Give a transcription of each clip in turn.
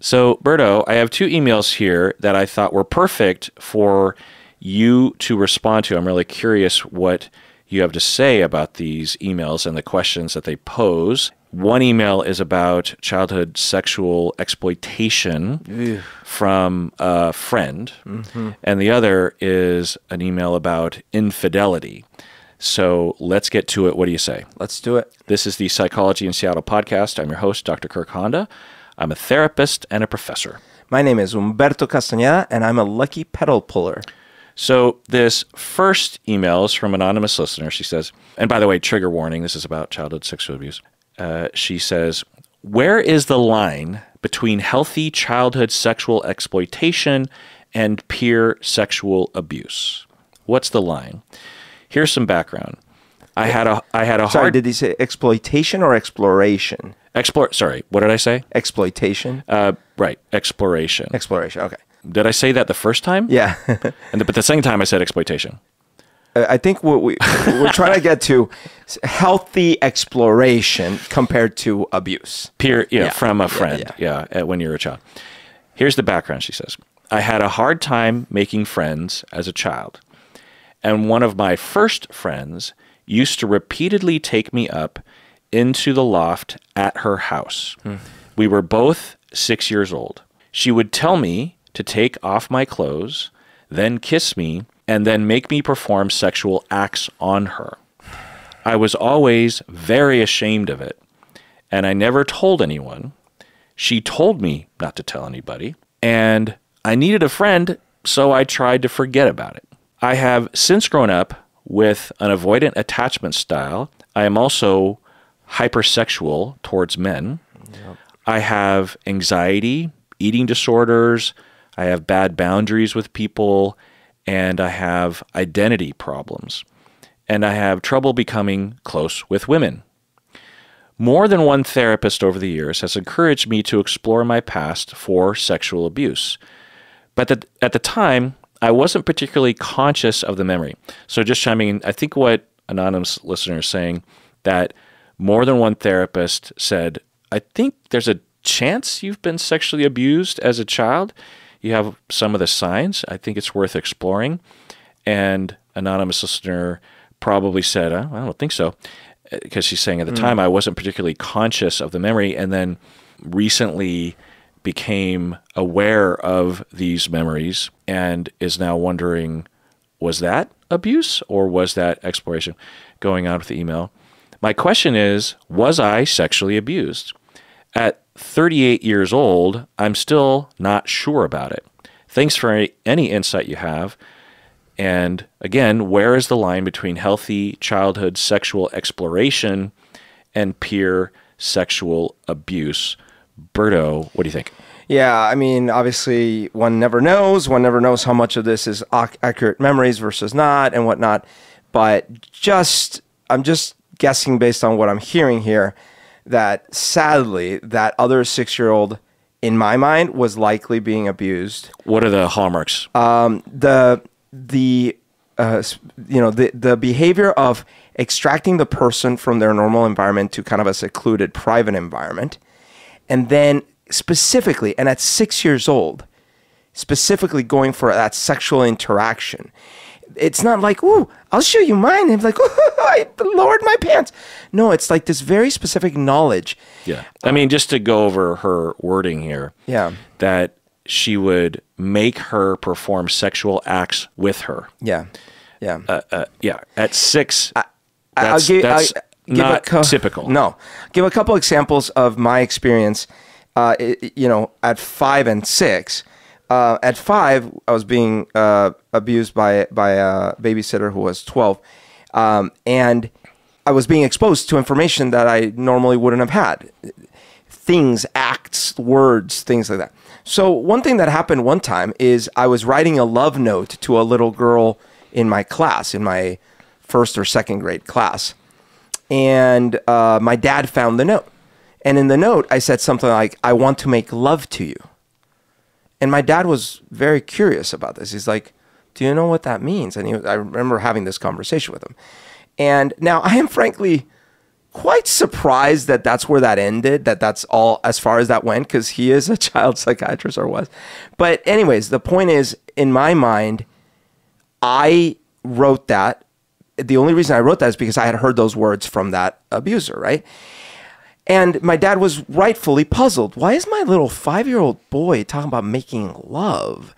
So, Berto, I have two emails here that I thought were perfect for you to respond to. I'm really curious what you have to say about these emails and the questions that they pose. One email is about childhood sexual exploitation from a friend, mm-hmm. and the other is an email about infidelity. So let's get to it. What do you say? Let's do it. This is the Psychology in Seattle podcast. I'm your host, Dr. Kirk Honda. I'm a therapist and a professor. My name is Humberto Castañeda, and I'm a lucky pedal puller. So this first email is from an anonymous listener. She says, and by the way, trigger warning, this is about childhood sexual abuse. Uh, she says, where is the line between healthy childhood sexual exploitation and peer sexual abuse? What's the line? Here's some background. I had a I had a Sorry, hard did he say exploitation or exploration? explore. Sorry, what did I say? Exploitation. Uh, right, exploration. Exploration. Okay. Did I say that the first time? Yeah. And the, but the second time I said exploitation. I think what we we're trying to get to healthy exploration compared to abuse. peer, you know, Yeah. from a Yeah, friend, yeah, uh, when you're a child. Here's the background, she says. I had a hard time making friends as a child. And one of my first friends used to repeatedly take me up into the loft at her house. Hmm. We were both six years old. She would tell me to take off my clothes, then kiss me, and then make me perform sexual acts on her. I was always very ashamed of it, and I never told anyone. She told me not to tell anybody, and I needed a friend, so I tried to forget about it. I have since grown up with an avoidant attachment style. I am also hypersexual towards men. I have anxiety, eating disorders, I have bad boundaries with people, and I have identity problems. And I have trouble becoming close with women. More than one therapist over the years has encouraged me to explore my past for sexual abuse. But that at the time, I wasn't particularly conscious of the memory. So just chiming in, I think what anonymous listener is saying that more than one therapist said, I think there's a chance you've been sexually abused as a child. You have some of the signs. I think it's worth exploring. And anonymous listener probably said, "Uh, I don't think so. Because she's saying at the time I wasn't particularly conscious of the memory. And then recently became aware of these memories and is now wondering was that abuse or was that exploration going on with the email? My question is was I sexually abused? At 38 years old, I'm still not sure about it. Thanks for any, insight you have. And again, where is the line between healthy childhood sexual exploration and peer sexual abuse? Berto, what do you think? Yeah, I mean, obviously, one never knows. One never knows how much of this is accurate memories versus not and whatnot. But just, I'm just guessing based on what I'm hearing here that sadly, that other six year old, in my mind, was likely being abused. What are the hallmarks? the the uh, you know the the behavior of extracting the person from their normal environment to kind of a secluded private environment and then specifically and at 6 years old specifically going for that sexual interaction it's not like ooh I'll show you mine and like ooh, I lowered my pants no it's like this very specific knowledge yeah. I mean, just to go over her wording here. Yeah. That she would make her perform sexual acts with her. yeah yeah Uh, yeah. At six, I'll that's, give- that's give a not cou- typical. No, give a couple examples of my experience. Uh, i- i- you know, at five and six. Uh, at five, I was being uh, abused by by a babysitter who was twelve, um, and I was being exposed to information that I normally wouldn't have had. Things, acts, words, things like that. So one thing that happened one time is I was writing a love note to a little girl in my class, in my first or second grade class and uh, my dad found the note. And in the note, I said something like, I want to make love to you. And my dad was very curious about this. He's like, Do you know what that means? And he, I remember having this conversation with him. And now I am frankly quite surprised that that's where that ended, that that's all as far as that went, because he is a child psychiatrist or was. But, anyways, the point is, in my mind, I wrote that. The only reason I wrote that is because I had heard those words from that abuser, right? And my dad was rightfully puzzled. Why is my little five year old boy talking about making love?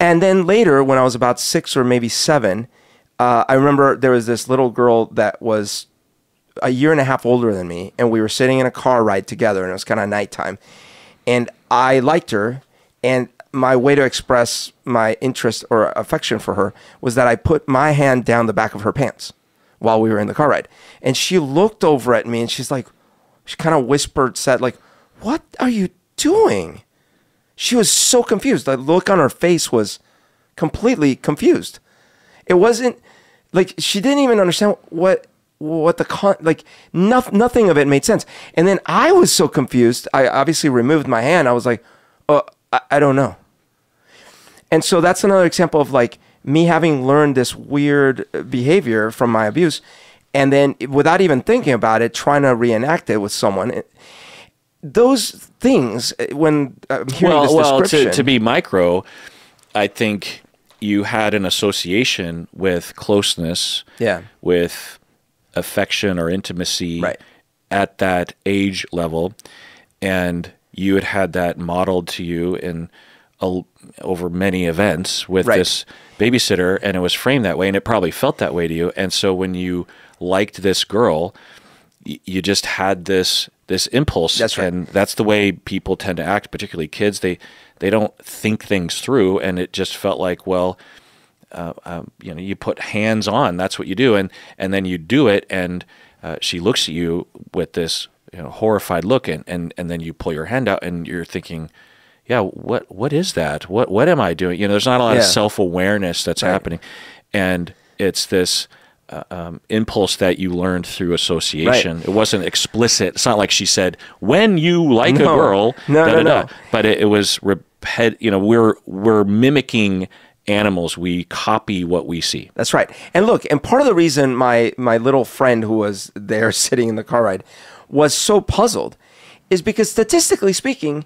And then later, when I was about six or maybe seven, uh, I remember there was this little girl that was a year and a half older than me, and we were sitting in a car ride together, and it was kind of nighttime. And I liked her, and my way to express my interest or affection for her was that I put my hand down the back of her pants while we were in the car ride. And she looked over at me and she's like, she kind of whispered, said, like, what are you doing? She was so confused. The look on her face was completely confused. It wasn't like she didn't even understand what what the con like no, nothing of it made sense. And then I was so confused. I obviously removed my hand. I was like, oh, I, I don't know. And so that's another example of like me having learned this weird behavior from my abuse and then without even thinking about it, trying to reenact it with someone. Those things, uh, when uh, I'm hearing well, this well, description, to, to be micro, I think you had an association with closeness, Yeah. with affection or intimacy Right. at that age level, and you had had that modeled to you in a, over many events with Right. this babysitter, and it was framed that way, and it probably felt that way to you. And so when you liked this girl, you just had this this impulse That's right. and that's the way people tend to act particularly kids they they don't think things through and it just felt like well uh, um, you know you put hands on that's what you do and and then you do it and uh, she looks at you with this you know horrified look and and and then you pull your hand out and you're thinking yeah what what is that what what am i doing you know there's not a lot of self-awareness that's Right. happening and it's this uh, um, impulse that you learned through association. It wasn't explicit. It's not like she said, "When you like No. a girl," No, no, da-da-da. But it, it was repet. You know, we're we're mimicking animals. We copy what we see. That's right. And look, and part of the reason my my little friend who was there sitting in the car ride was so puzzled is because statistically speaking,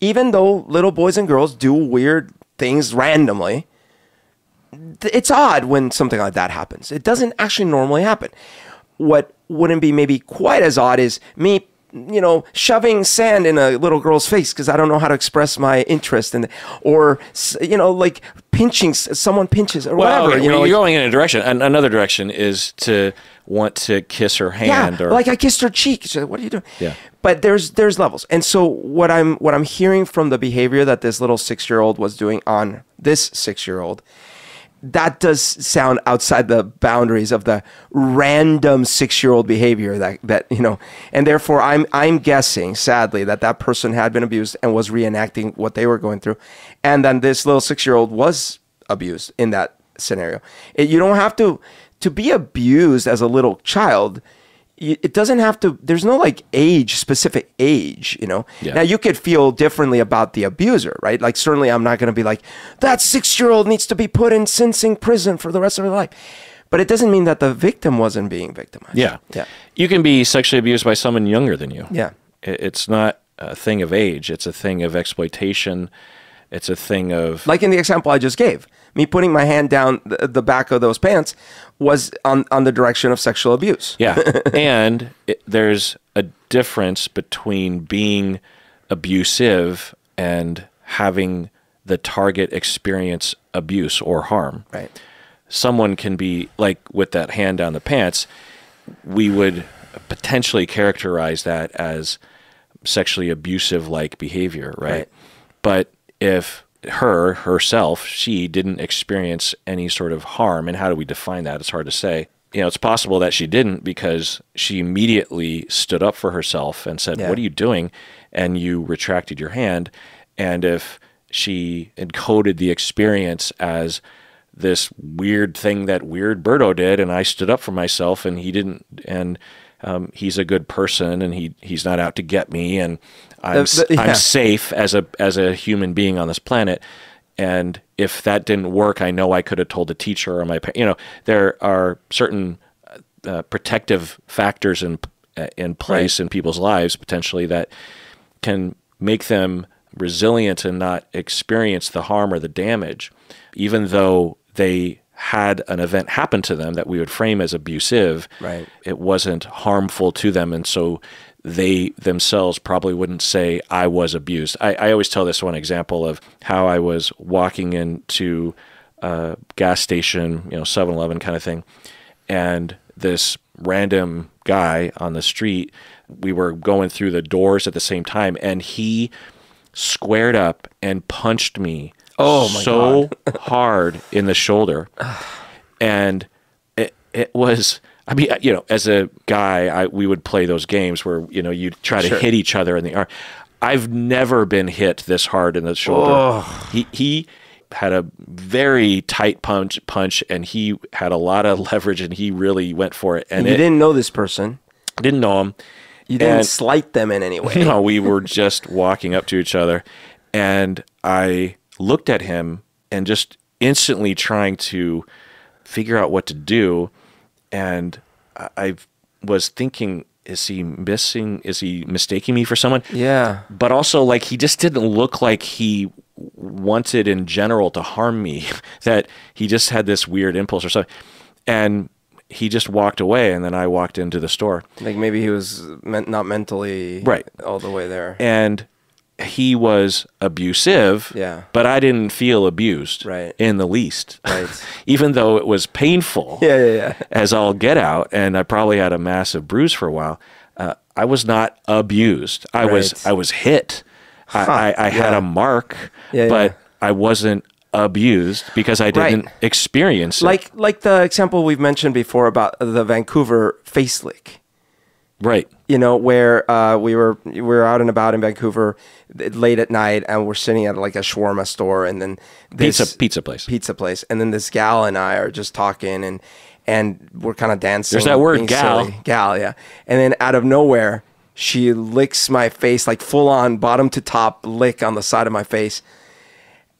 even though little boys and girls do weird things randomly, it's odd when something like that happens. It doesn't actually normally happen. What wouldn't be maybe quite as odd is me, you know, shoving sand in a little girl's face because I don't know how to express my interest in, or you know, like pinching someone pinches or whatever. okay, you know, well, you're going in a direction. An- another direction is to want to kiss her hand, yeah, or like I kissed her cheek. Like, what are you doing? Yeah. But there's there's levels, and so what I'm what I'm hearing from the behavior that this little six year old was doing on this six year old, that does sound outside the boundaries of the random six year old behavior that that you know, and therefore I'm I'm guessing sadly that that person had been abused and was reenacting what they were going through, and then this little six year old was abused in that scenario. It, you don't have to to be abused as a little child it doesn't have to there's no like age specific age you know Yeah. now you could feel differently about the abuser right like certainly i'm not going to be like that six year old needs to be put in Sing prison for the rest of her life but it doesn't mean that the victim wasn't being victimized yeah, yeah You can be sexually abused by someone younger than you. Yeah. It's not a thing of age. It's a thing of exploitation. It's a thing of like in the example i just gave me putting my hand down the, the back of those pants was on on the direction of sexual abuse Yeah. and it, there's a difference between being abusive and having the target experience abuse or harm. right Someone can be like with that hand down the pants, we would potentially characterize that as sexually abusive like behavior, right? Right. But if her herself, she didn't experience any sort of harm, and how do we define that? It's hard to say. You know, it's possible that she didn't because she immediately stood up for herself and said, Yeah. "What are you doing?" and you retracted your hand. And if she encoded the experience as this weird thing that weird Berto did, and I stood up for myself, and he didn't, and um, he's a good person, and he he's not out to get me, and I'm Uh, the- yeah. I'm safe as a as a human being on this planet. And if that didn't work, I know I could have told the teacher or my, you know, there are certain uh, protective factors in uh, in place in people's lives potentially that can make them resilient and not experience the harm or the damage, even though they had an event happen to them that we would frame as abusive. Right. It wasn't harmful to them, and so they themselves probably wouldn't say I was abused. I, I always tell this one example of how I was walking into a gas station, you know, 7-Eleven kind of thing, and this random guy on the street, we were going through the doors at the same time, and he squared up and punched me Oh, my so hard in the shoulder. and it, it was I mean, you know, as a guy, I, we would play those games where you know you try to Sure. hit each other in the arm. I've never been hit this hard in the shoulder. He he had a very tight punch punch, and he had a lot of leverage, and he really went for it. And you it, didn't know this person. didn't know him. You didn't And- slight them in any way. No, we were just walking up to each other, and I looked at him and just instantly trying to figure out what to do. And I I was thinking, is he missing? Is he mistaking me for someone? Yeah. But also, like, he just didn't look like he wanted in general to harm me, that he just had this weird impulse or something. And he just walked away, and then I walked into the store. Like maybe he was meant not mentally Right. all the way there. and he was abusive. Yeah. But I didn't feel abused Right. in the least. Right. Even though it was painful Yeah, yeah, yeah. as all get out, and I probably had a massive bruise for a while. Uh, I was not abused. I was I was hit. Huh, I, I, I had a mark, Yeah, but yeah. I wasn't abused because I didn't experience it. Like like the example we've mentioned before about the Vancouver face lick. Right. you know, where uh, we were we were out and about in Vancouver late at night, and we're sitting at like a shawarma store, and then this Pizza pizza place. pizza place, and then this gal and I are just talking, and and we're kind of dancing. There's that word, gal. silly. gal, yeah. And then out of nowhere, she licks my face like full on bottom to top lick on the side of my face.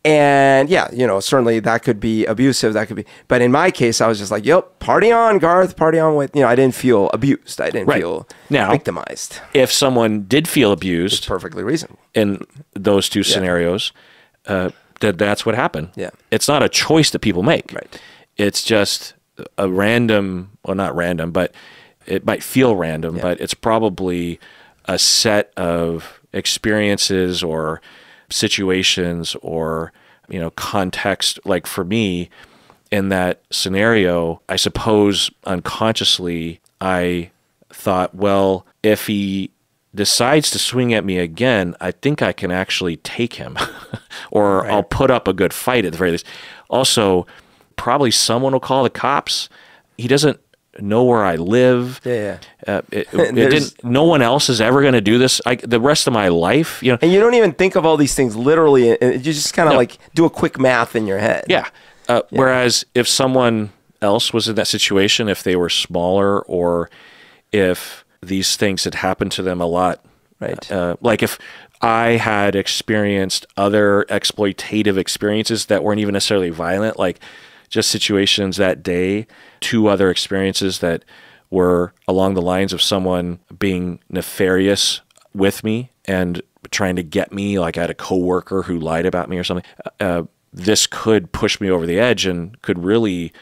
And yeah, you know, certainly that could be abusive. That could be, but in my case, I was just like, "Yep, party on, Garth, party on." With you know, I didn't feel abused. I didn't Right. feel Now- victimized. If someone did feel abused, Perfectly reasonable. in those two scenarios, uh, that that's what happened. Yeah. it's not a choice that people make. Right. It's just a random, well, not random, but it might feel random, but it's probably a set of experiences or situations or you know context. Like for me, in that scenario, I suppose unconsciously I thought, well, if he decides to swing at me again, I think I can actually take him, or I'll put up a good fight at the very least. Also, probably someone will call the cops. He doesn't know where I live. Yeah, yeah. Uh, it, it didn't. No one else is ever going to do this. I, the rest of my life, you know. And you don't even think of all these things literally. You just kind of No. like do a quick math in your head. Yeah. Uh, Whereas if someone else was in that situation, if they were smaller or if these things had happened to them a lot, Right. Uh, like if I had experienced other exploitative experiences that weren't even necessarily violent, like just situations that day, two other experiences that were along the lines of someone being nefarious with me and trying to get me, like I had a coworker who lied about me or something. Uh, this could push me over the edge and could really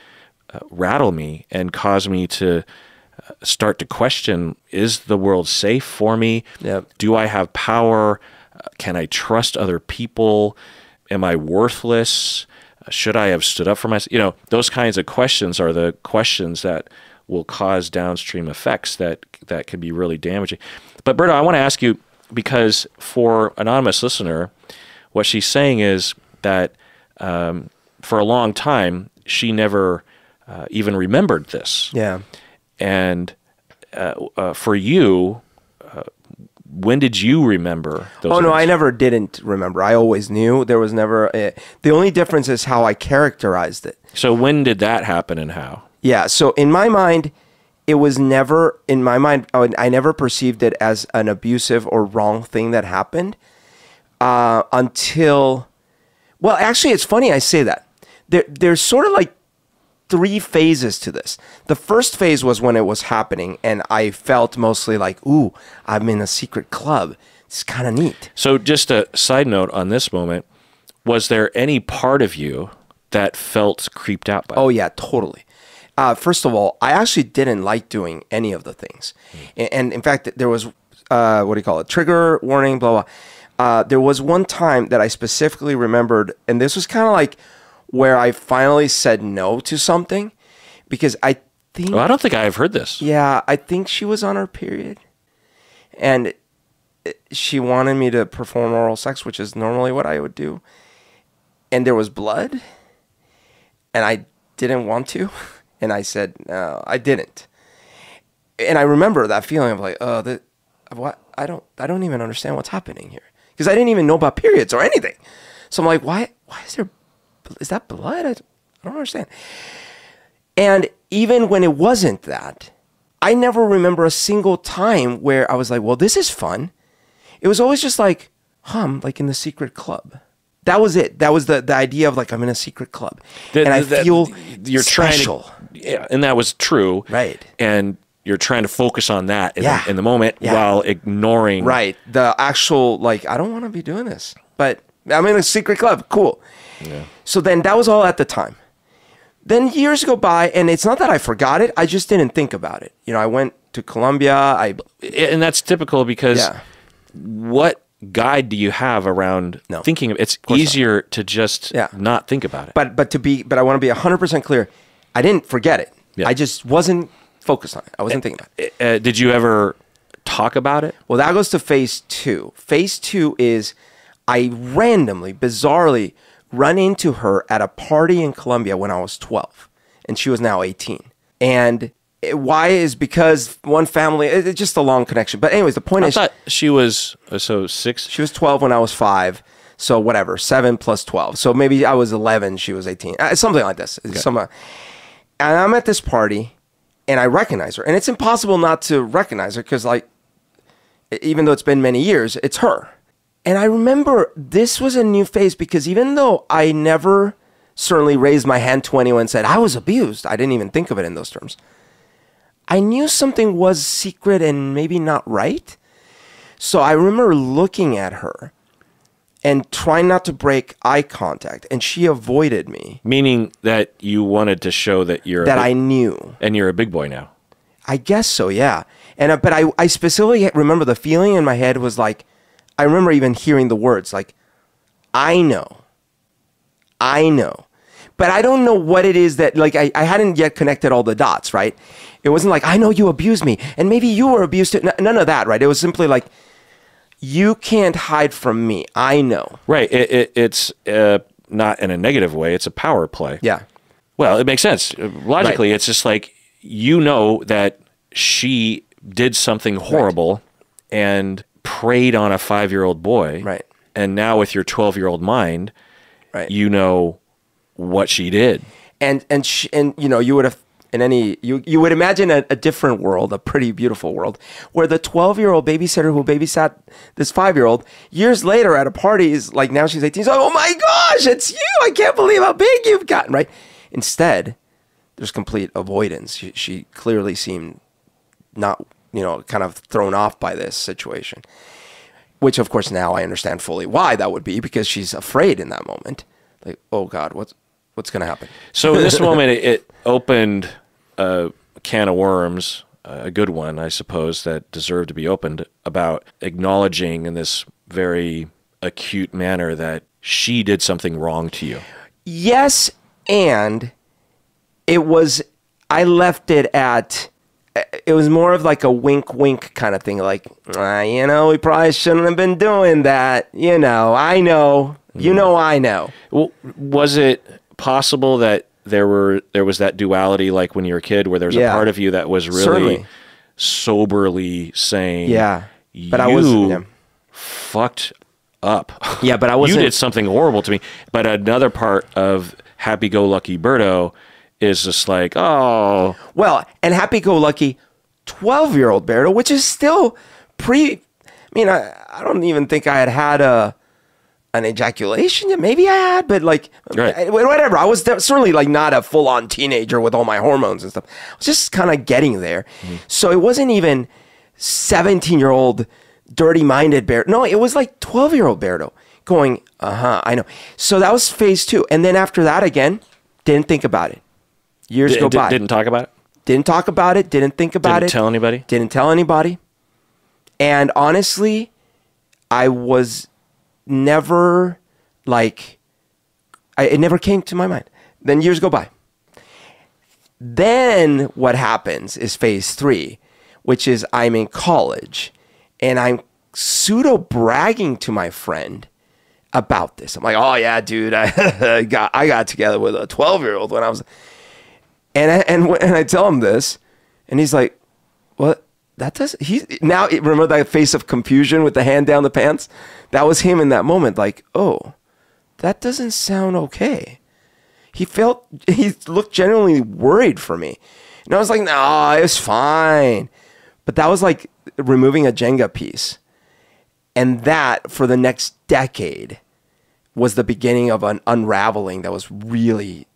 uh, rattle me and cause me to uh, start to question is the world safe for me Yep. do i have power Uh, can i trust other people am i worthless Uh, should i have stood up for myself? You know those kinds of questions are the questions that will cause downstream effects that that can be really damaging. But Berto, i want to ask you because for anonymous listener what she's saying is that um, for a long time she never uh, even remembered this. Yeah. and uh, uh, for you, when did you remember those? Oh no, I never didn't remember. I always knew. There was never. A, the only difference is how I characterized it. So when did that happen and how? Yeah. So in my mind, it was never in my mind. I I never perceived it as an abusive or wrong thing that happened uh, until. Well, actually, it's funny I say that. There, there's sort of like three phases to this. The first phase was when it was happening, and I felt mostly like, ooh, I'm in a secret club. It's kind of neat. So, just a side note on this moment: was there any part of you that felt creeped out by? Oh yeah, totally. Uh, first of all, I actually didn't like doing any of the things, A- and, in fact, there was uh, what do you call it? Trigger warning, blah blah. Uh, there was one time that I specifically remembered, and this was kind of like where I finally said no to something because I think, Well, I don't think I've heard this. yeah, I think she was on her period, and she wanted me to perform oral sex, which is normally what I would do, and there was blood, and I didn't want to, and I said no, I didn't, and I remember that feeling of like, oh, that what? I don't, I don't even understand what's happening here. Because I didn't even know about periods or anything, so I'm like, why, why is there, is that blood? I, I don't understand. And even when it wasn't that, I never remember a single time where I was like, well, this is fun. It was always just like, huh, I'm like in the secret club. That was it. That was the, the idea of like, I'm in a secret club. That- and I that- feel you're special. trying to, yeah, and that was true, Right. And you're trying to focus on that in, Yeah. the, in the moment Yeah. while ignoring, Right. The actual, like, I don't want to be doing this, but I'm in a secret club. Cool. So then that was all at the time. Then years go by, and it's not that I forgot it, I just didn't think about it. You know, I went to Colombia. I, and that's typical because yeah. what guide do you have around No. thinking of it's not. easier to just Yeah. not think about it. But but to be but I want to be 100% clear. I didn't forget it. Yeah. I just wasn't focused on it. I wasn't thinking about it. uh, did you ever talk about it? Well, that goes to phase 2. Phase 2 is I randomly, bizarrely run into her at a party in Colombia when I was 12 and she was now 18. And why is because one family it- it's just a long connection. But anyways, the point I is thought she was uh, so six. she was 12 when I was 5. So whatever, 7 plus 12. So maybe I was 11, she was 18. Uh, something like this. Some, uh, and I'm at this party and I recognize her. And it's impossible not to recognize her because like even though it's been many years, it's her. And I remember this was a new phase because even though I never certainly raised my hand to anyone and said I was abused, I didn't even think of it in those terms. I knew something was secret and maybe not right. So I remember looking at her and trying not to break eye contact, and she avoided me. Meaning that you wanted to show that you're That a I big, knew. and you're a big boy now. I guess so, yeah. And uh, but I I specifically remember the feeling in my head was like, I remember even hearing the words like, I know, I know, but I don't know what it is that like I, I hadn't yet connected all the dots, right? It wasn't like I know you abused me, and maybe you were abused too. N- none of that, right? It was simply like, you can't hide from me. I know. Right. It, it, it's uh, not in a negative way. It's a power play. Yeah. Well, it makes sense. Logically, it's just like you know that she did something horrible and preyed on a five year old boy. Right. And now with your 12 year old mind, Right. you know what she did. and and sh- and you know you would have in any you you would imagine a, a different world a pretty beautiful world where the 12 year old babysitter who babysat this 5 year old years later at a party is like now she's 18 so oh my gosh it's you i can't believe how big you've gotten right instead there's complete avoidance she, she clearly seemed not you know kind of thrown off by this situation which of course now I understand fully why that would be because she's afraid in that moment. Like, oh God, what's what's gonna happen? So in this moment, it, it opened a can of worms, a good one, I suppose, that deserved to be opened about acknowledging in this very acute manner that she did something wrong to you. Yes, and it was I left it at it was more of like a wink wink kind of thing like ah, you know we probably shouldn't have been doing that you know i know you know i know Well, was it possible that there were there was that duality, like when you were a kid, where there's Yeah. a part of you that was really Certainly. soberly saying, yeah but you i was yeah. fucked up." Yeah, but I wasn't- did something horrible to me. But another part of happy-go-lucky Berto is just like, "Oh, Well, and happy go lucky 12 year old Berto, which is still pre. I mean, I, I don't even think I had had a an ejaculation. Maybe I had, but like Right. whatever. I was certainly like not a full on teenager with all my hormones and stuff. I was just kind of getting there. So it wasn't even 17 year old dirty minded Bear. No, it was like 12 year old Berto going, uh huh, I know. So that was phase two. And then after that, again, didn't think about it. Years Di- go by. didn't talk about it. Didn't talk about it. Didn't think about it. Didn't it. tell anybody. Didn't tell anybody. And honestly, I was never like, I, it never came to my mind. Then years go by. Then what happens is phase three, which is I'm in college and I'm pseudo bragging to my friend about this. I'm like, oh yeah, dude, I got I got together with a 12 year old when I was, and I, and and I tell him this, and he's like, what? That does he now? Remember that face of confusion with the hand down the pants? That was him in that moment. Like, oh, that doesn't sound okay. He felt he looked genuinely worried for me, and I was like, no, it's fine. But that was like removing a Jenga piece. And that for the next decade was the beginning of an unraveling that was really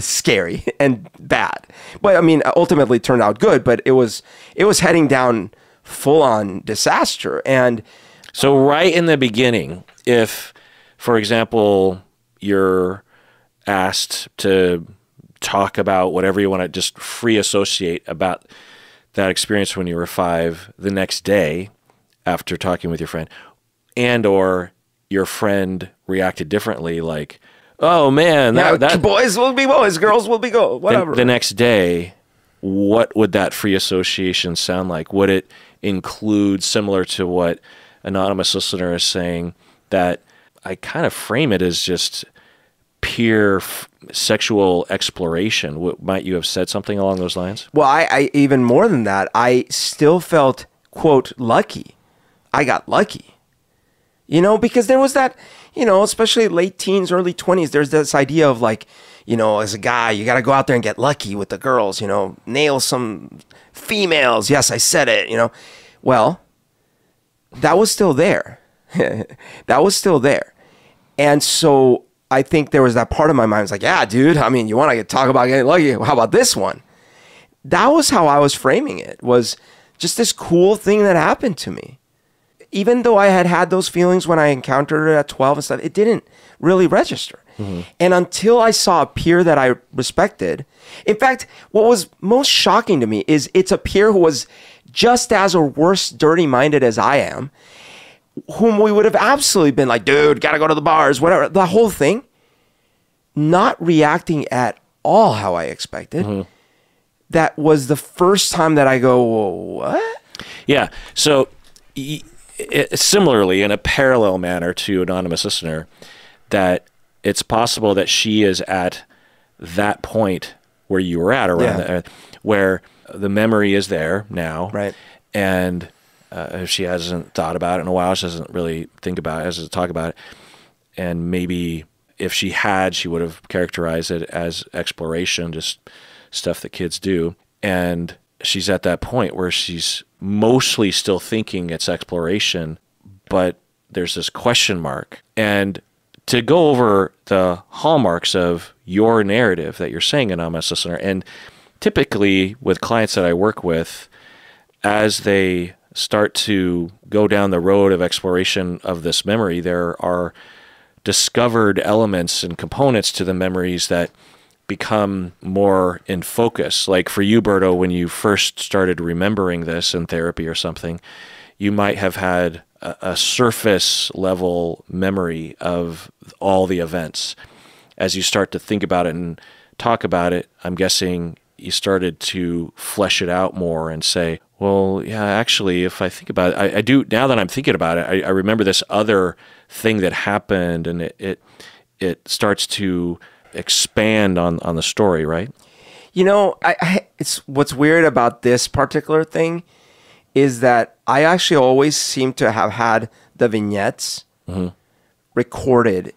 scary and bad. But I mean, ultimately turned out good, but it was it was heading down full on disaster and So right in the beginning, if, for example, you're asked to talk about whatever you want to just free associate about that experience when you were five the next day after talking with your friend and or your friend reacted differently like oh man yeah, that, that boys will be boys, girls will be girls, whatever. the next day, what would that free association sound like? Would it include similar to what anonymous listener is saying that I kind of frame it as just pure f- sexual exploration? What, might you have said something along those lines? Well, I, I even more than that, I still felt quote lucky. I got lucky. You know, because there was that, you know, especially late teens, early 20s, there's this idea of like, you know, as a guy, you got to go out there and get lucky with the girls, you know, nail some females. Yes, I said it, you know. Well, that was still there. that was still there. And so I think there was that part of my mind was like, yeah, dude, I mean, you want to talk about getting lucky? How about this one? That was how I was framing it. Was just this cool thing that happened to me. Even though I had had those feelings when I encountered it at 12 and stuff, it didn't really register. Mm-hmm. And until I saw a peer that I respected, in fact, what was most shocking to me is it's a peer who was just as or worse dirty minded as I am, whom we would have absolutely been like, dude, gotta go to the bars, whatever, the whole thing, not reacting at all how I expected. Mm-hmm. That was the first time that I go, what? Yeah. So, y- i- similarly, in a parallel manner to anonymous listener, that it's possible that she is at that point where you were at around Yeah. the, where the memory is there now, Right. And uh, if she hasn't thought about it in a while, she doesn't really think about it, doesn't talk about it, and maybe if she had, she would have characterized it as exploration, just stuff that kids do. And she's at that point where she's mostly still thinking it's exploration, but there's this question mark. And to go over the hallmarks of your narrative that you're saying, anonymous listener, and typically with clients that I work with, as they start to go down the road of exploration of this memory, there are discovered elements and components to the memories that become more in focus. Like for you, Berto, when you first started remembering this in therapy or something, you might have had a, a surface level memory of all the events. As you start to think about it and talk about it, I'm guessing you started to flesh it out more and say, well, yeah, actually, if I think about it, I, I do now that I'm thinking about it, I, I remember this other thing that happened, and it it, it starts to expand on on the story, right? You know, I, I it's what's weird about this particular thing is that I actually always seem to have had the vignettes mm-hmm. recorded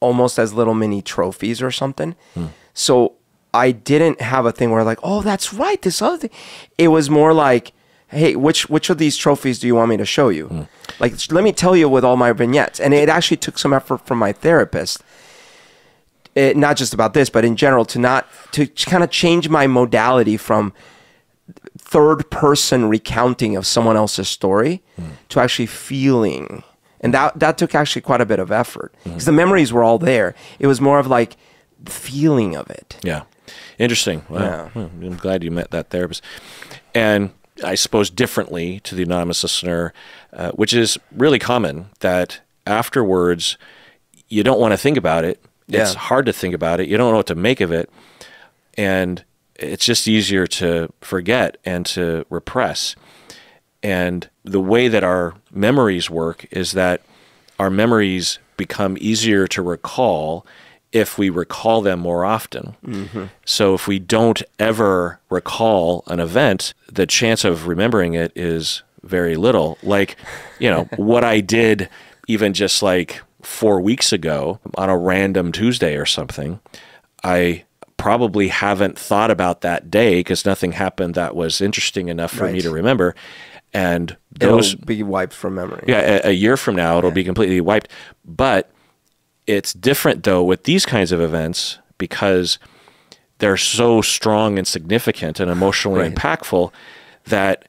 almost as little mini trophies or something. Hmm. So I didn't have a thing where like, oh, that's right, this other thing. It was more like, hey, which which of these trophies do you want me to show you? Hmm. Like, let me tell you with all my vignettes. And it actually took some effort from my therapist. It, not just about this, but in general, to not to kind of change my modality from third person recounting of someone else's story to actually feeling. And that that took actually quite a bit of effort because the memories were all there. It was more of like the feeling of it. Yeah. Interesting. Wow. Yeah. Hmm, I'm glad you met that therapist. And I suppose differently to the anonymous listener, uh, which is really common, that afterwards you don't want to think about it. It's hard to think about it. You don't know what to make of it. And it's just easier to forget and to repress. And the way that our memories work is that our memories become easier to recall if we recall them more often. Mm-hmm. So if we don't ever recall an event, the chance of remembering it is very little. Like, you know, what I did even just like four weeks ago on a random Tuesday or something, I probably haven't thought about that day because nothing happened that was interesting enough for me to remember. And It'll those be wiped from memory. yeah, a, a year from now, it'll be completely wiped. But it's different, though, with these kinds of events because they're so strong and significant and emotionally Right. impactful that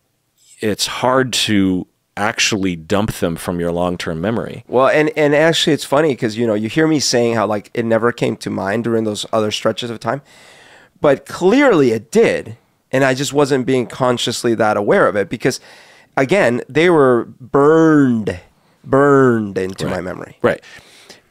it's hard to actually dump them from your long term memory. Well, and and actually, it's funny because you know you hear me saying how like it never came to mind during those other stretches of time, but clearly it did, and I just wasn't being consciously that aware of it because, again, they were burned, burned into my memory. Right.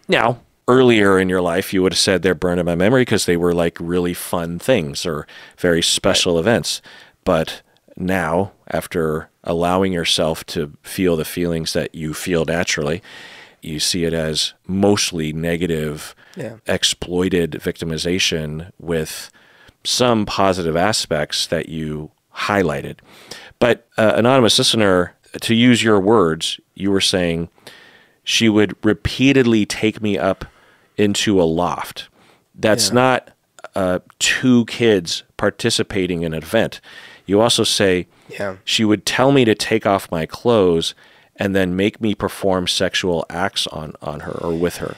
Now, earlier in your life, you would have said they're burned in my memory because they were like really fun things or very special events. But now, after allowing yourself to feel the feelings that you feel naturally, you see it as mostly negative, Yeah. exploited victimization with some positive aspects that you highlighted. But, uh, anonymous listener, to use your words, you were saying she would repeatedly take me up into a loft. That's Yeah. not uh, two kids participating in an event. You also say Yeah. she would tell me to take off my clothes and then make me perform sexual acts on, on her or with her.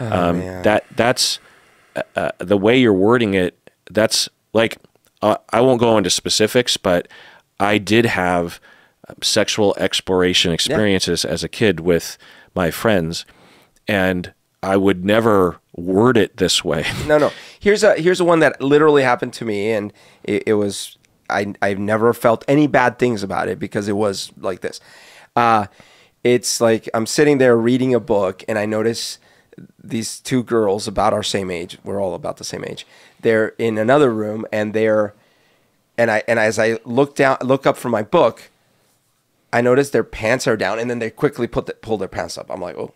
um, that that's uh, uh, the way you're wording it. That's like uh, I won't go into specifics, but I did have uh, sexual exploration experiences as a kid with my friends, and I would never word it this way. No, no. Here's a here's a one that literally happened to me, and it, it was I I've never felt any bad things about it because it was like this. Uh, it's like I'm sitting there reading a book, and I notice these two girls about our same age. We're all about the same age. They're in another room, and they're and I and as I look down, look up from my book, I notice their pants are down, and then they quickly put the, pull their pants up. I'm like, oh,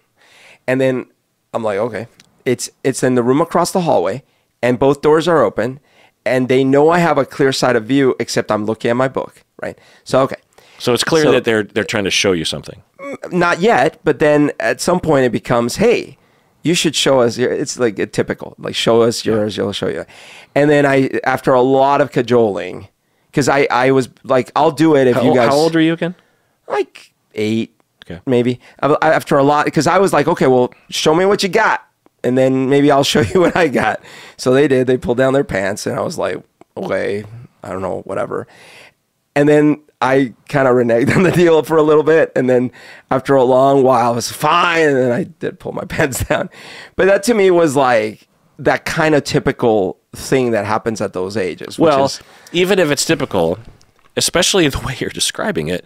and then I'm like, okay, it's it's in the room across the hallway, and both doors are open, and they know I have a clear side of view, except I'm looking at my book, right? So okay, So it's clear So- that they're they're trying to show you something. Mm, not yet, but then at some point it becomes, hey, you should show us your. It's like a typical, like show us yours, you'll show you. And then I, after a lot of cajoling, because I I was like, I'll do it if How, you guys. how old are you again? like eight, Okay. maybe. After a lot, because I was like, okay, well, show me what you got, and then maybe I'll show you what I got. So they did. They pulled down their pants, and I was like, okay, I don't know, whatever. And then I kind of reneged on the deal for a little bit, and then after a long while, I was fine, and then I did pull my pants down. But that to me was like that kind of typical thing that happens at those ages. which Well, is- even if it's typical, especially the way you're describing it,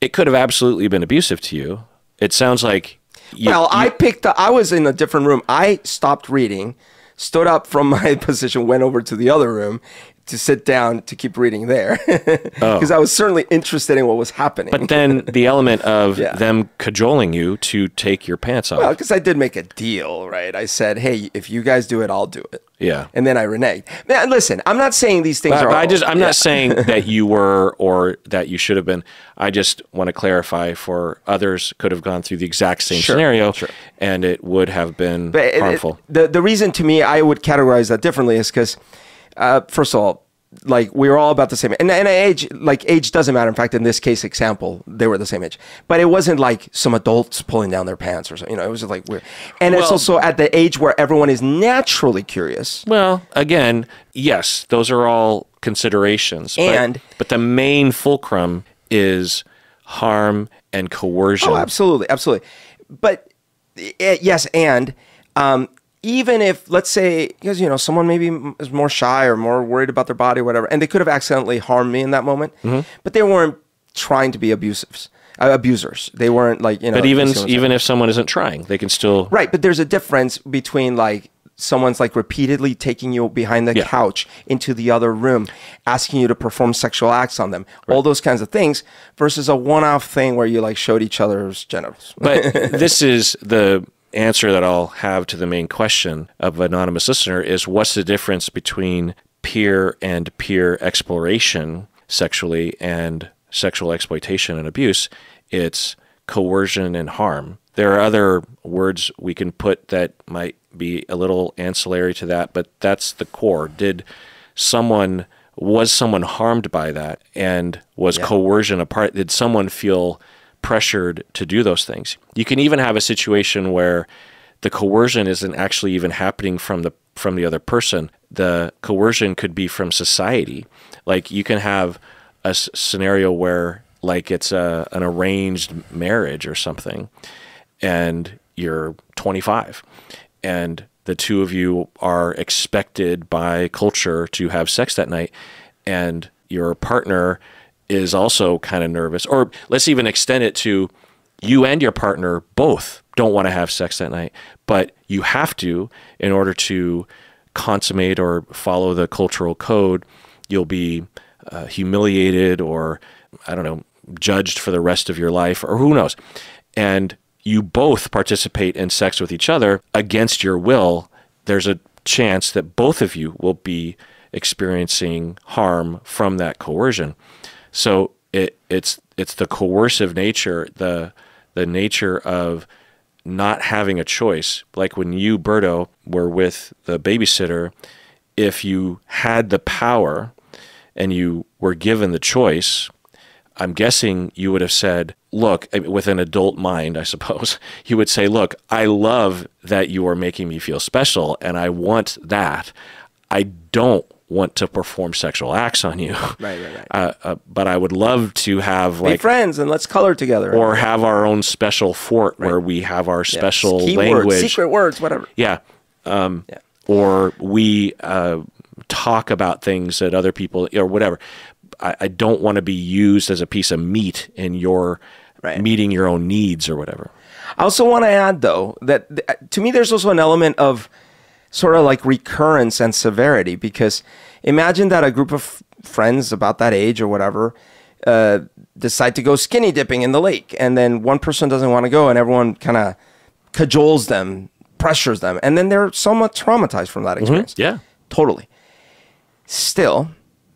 it could have absolutely been abusive to you. It sounds like you, well, I picked up, I was in a different room. I stopped reading, stood up from my position, went over to the other room to sit down to keep reading there. Oh. Because I was certainly interested in what was happening. Oh. But then the element of Yeah. them cajoling you to take your pants off. well, because I did make a deal, right? I said, hey, if you guys do it, I'll do it. Yeah. And then I reneged. Man, listen, I'm not saying these things But, are. but I just I'm yeah. not saying that you were or that you should have been. I just want to clarify for others could have gone through the exact same Sure, scenario sure. and it would have been But it- it- harmful. the the reason to me I would categorize that differently is because, uh, first of all, like we were all about the same and, and age like age doesn't matter in fact in this case example they were the same age but it wasn't like some adults pulling down their pants or something you know it was just like weird and it's also at the age where everyone is naturally curious Well, again, yes, those are all considerations. but- And- but, the main fulcrum is harm and coercion. Oh, absolutely, absolutely. But eh, yes, and um, even if let's say because you know someone maybe is more shy or more worried about their body, or whatever, and they could have accidentally harmed me in that moment, Mm-hmm. but they weren't trying to be abusives, uh, abusers. They weren't like you know. but even you see what I'm saying? even if someone isn't trying, they can still right, but there's a difference between like someone's like repeatedly taking you behind the Yeah. couch into the other room asking you to perform sexual acts on them all those kinds of things versus a one-off thing where you like showed each other's genitals But this is the answer that I'll have to the main question of anonymous listener is what's the difference between peer and peer exploration sexually and sexual exploitation and abuse? It's coercion and harm. There are other words we can put that might be a little ancillary to that, but that's the core. Did someone was someone harmed by that and was coercion a part did someone feel pressured to do those things. You can even have a situation where the coercion isn't actually even happening from the from the other person. The coercion could be from society. Like you can have a scenario where like it's a, an arranged marriage or something and you're 25 and the two of you are expected by culture to have sex that night and your partner is also kind of nervous or let's even extend it to you and your partner both don't want to have sex that night but you have to in order to consummate or follow the cultural code you'll be uh, humiliated or i don't know judged for the rest of your life or who knows and you both participate in sex with each other against your will, there's a chance that both of you will be experiencing harm from that coercion. So it, it's it's the coercive nature, the the nature of not having a choice. Like when you, Berto, were with the babysitter, if you had the power and you were given the choice, I'm guessing you would have said, look, with an adult mind, I suppose, you would say, look, I love that you are making me feel special and I want that. I don't want to perform sexual acts on you. Right, right, right. Uh, uh, but I would love to have Be like, friends and let's color together. or have our own special fort where we have our Yeah. special Keywords, language. secret words, whatever. Yeah. Um, Yeah. Or we uh, talk about things that other people or whatever. I, I don't want to be used as a piece of meat in your Right. meeting your own needs or whatever. I also want to add, though, that th- to me, there's also an element of sort of like recurrence and severity because imagine that a group of friends about that age or whatever uh, decide to go skinny dipping in the lake, and then one person doesn't want to go, and everyone kind of cajoles them, pressures them, and then they're somewhat traumatized from that experience. Yeah. Totally. Still,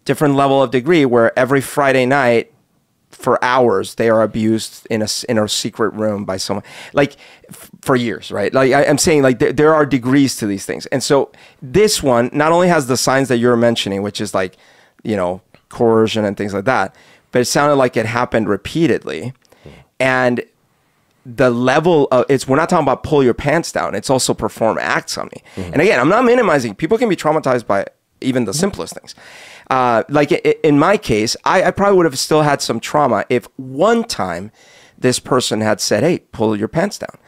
different level of degree where every Friday night for hours they are abused in a in a secret room by someone like f- for years right? Like I, i'm saying like there, there are degrees to these things. And so this one not only has the signs that you're mentioning which is like you know coercion and things like that but it sounded like it happened repeatedly. And the level of it's we're not talking about pull your pants down it's also perform acts on me. Mm-hmm. And again i'm not minimizing people can be traumatized by even the simplest things uh, like in my case I, I probably would have still had some trauma if one time this person had said hey pull your pants down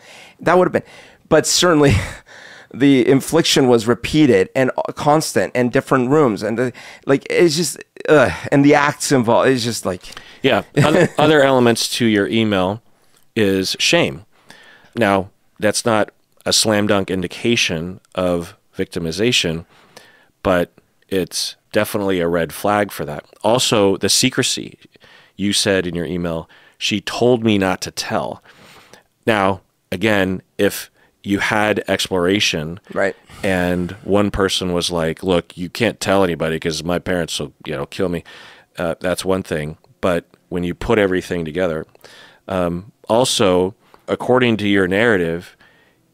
that would have been but certainly the infliction was repeated and constant and different rooms and the, like it's just uh, and the acts involved it's just like Yeah. Other, other elements to your email is shame. Now, that's not a slam dunk indication of victimization, but it's definitely a red flag for that. Also, the secrecy. You said in your email, she told me not to tell. Now, again, if you had exploration, Right. and one person was like, "Look, you can't tell anybody because my parents will, you know, kill me." Uh, that's one thing. But when you put everything together, um, also according to your narrative,